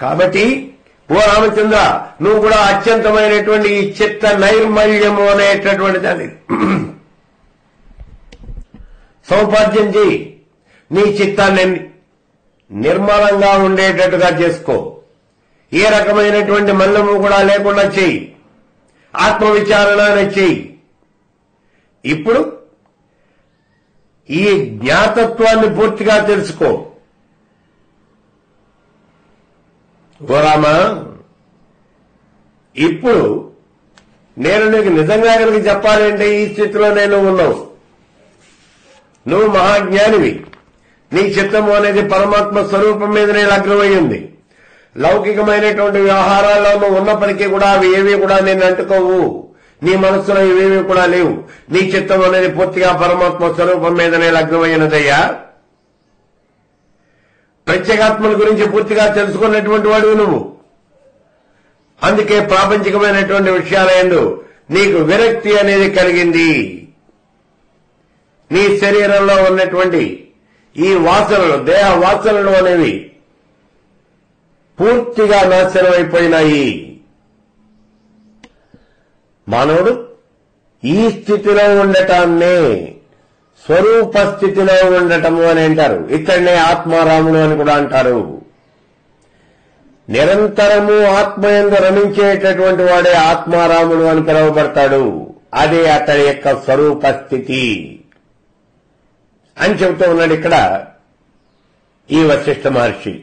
కాబట్టి ఓ రామచంద్ర నువ్వు కూడా అత్యంతమైనటువంటి ఈ చిత్త నైర్మల్యము అనేటటువంటి దాన్ని సౌపార్జం చేయి నీ చిత్తాన్ని నిర్మలంగా ఉండేటట్టుగా చేసుకో. ఏ రకమైనటువంటి మల్లము కూడా లేకుండా చెయ్యి. ఆత్మవిచారణ చెయ్యి. ఇప్పుడు ఈ జ్ఞాతత్వాన్ని పూర్తిగా తెలుసుకో. ఓ ఇప్పుడు నేను నీకు నిజంగా కనుక చెప్పాలంటే ఈ స్థితిలో నేను ఉన్నావు. నువ్వు మహాజ్ఞానివి. నీ చిత్తము అనేది పరమాత్మ స్వరూపం మీదనే అగ్రమయ్యింది లౌకికమైనటువంటి వ్యవహారాల్లో ఉన్నప్పటికీ కూడా అవి ఏవి కూడా నేను అంటుకోవు. నీ మనస్సులో ఇవేవి కూడా లేవు. నీ చిత్తం అనేది పూర్తిగా పరమాత్మ స్వరూపం మీదనే లగ్నమైనదయ్యా ప్రత్యేగాత్మల గురించి పూర్తిగా తెలుసుకున్నటువంటి వాడు నువ్వు. అందుకే ప్రాపంచికమైనటువంటి విషయాలందు నీకు విరక్తి అనేది కలిగింది. నీ శరీరంలో ఉన్నటువంటి ఈ వాసనలు దేహ వాసనలు అనేవి పూర్తిగా నాశనం అయిపోయినాయి మానవుడు ఈ స్థితిలో ఉండటాన్నే స్వరూప స్థితిలో ఉండటము అని అంటారు. ఇక్కడనే ఆత్మారాముడు అని కూడా అంటారు. నిరంతరము ఆత్మయందు రమించేటటువంటి వాడే ఆత్మారాముడు అని పిలువబడతాడు. అదే అతడి యొక్క స్వరూప స్థితి అని చెబుతూ ఉన్నాడు ఇక్కడ ఈ వశిష్ఠ మహర్షి.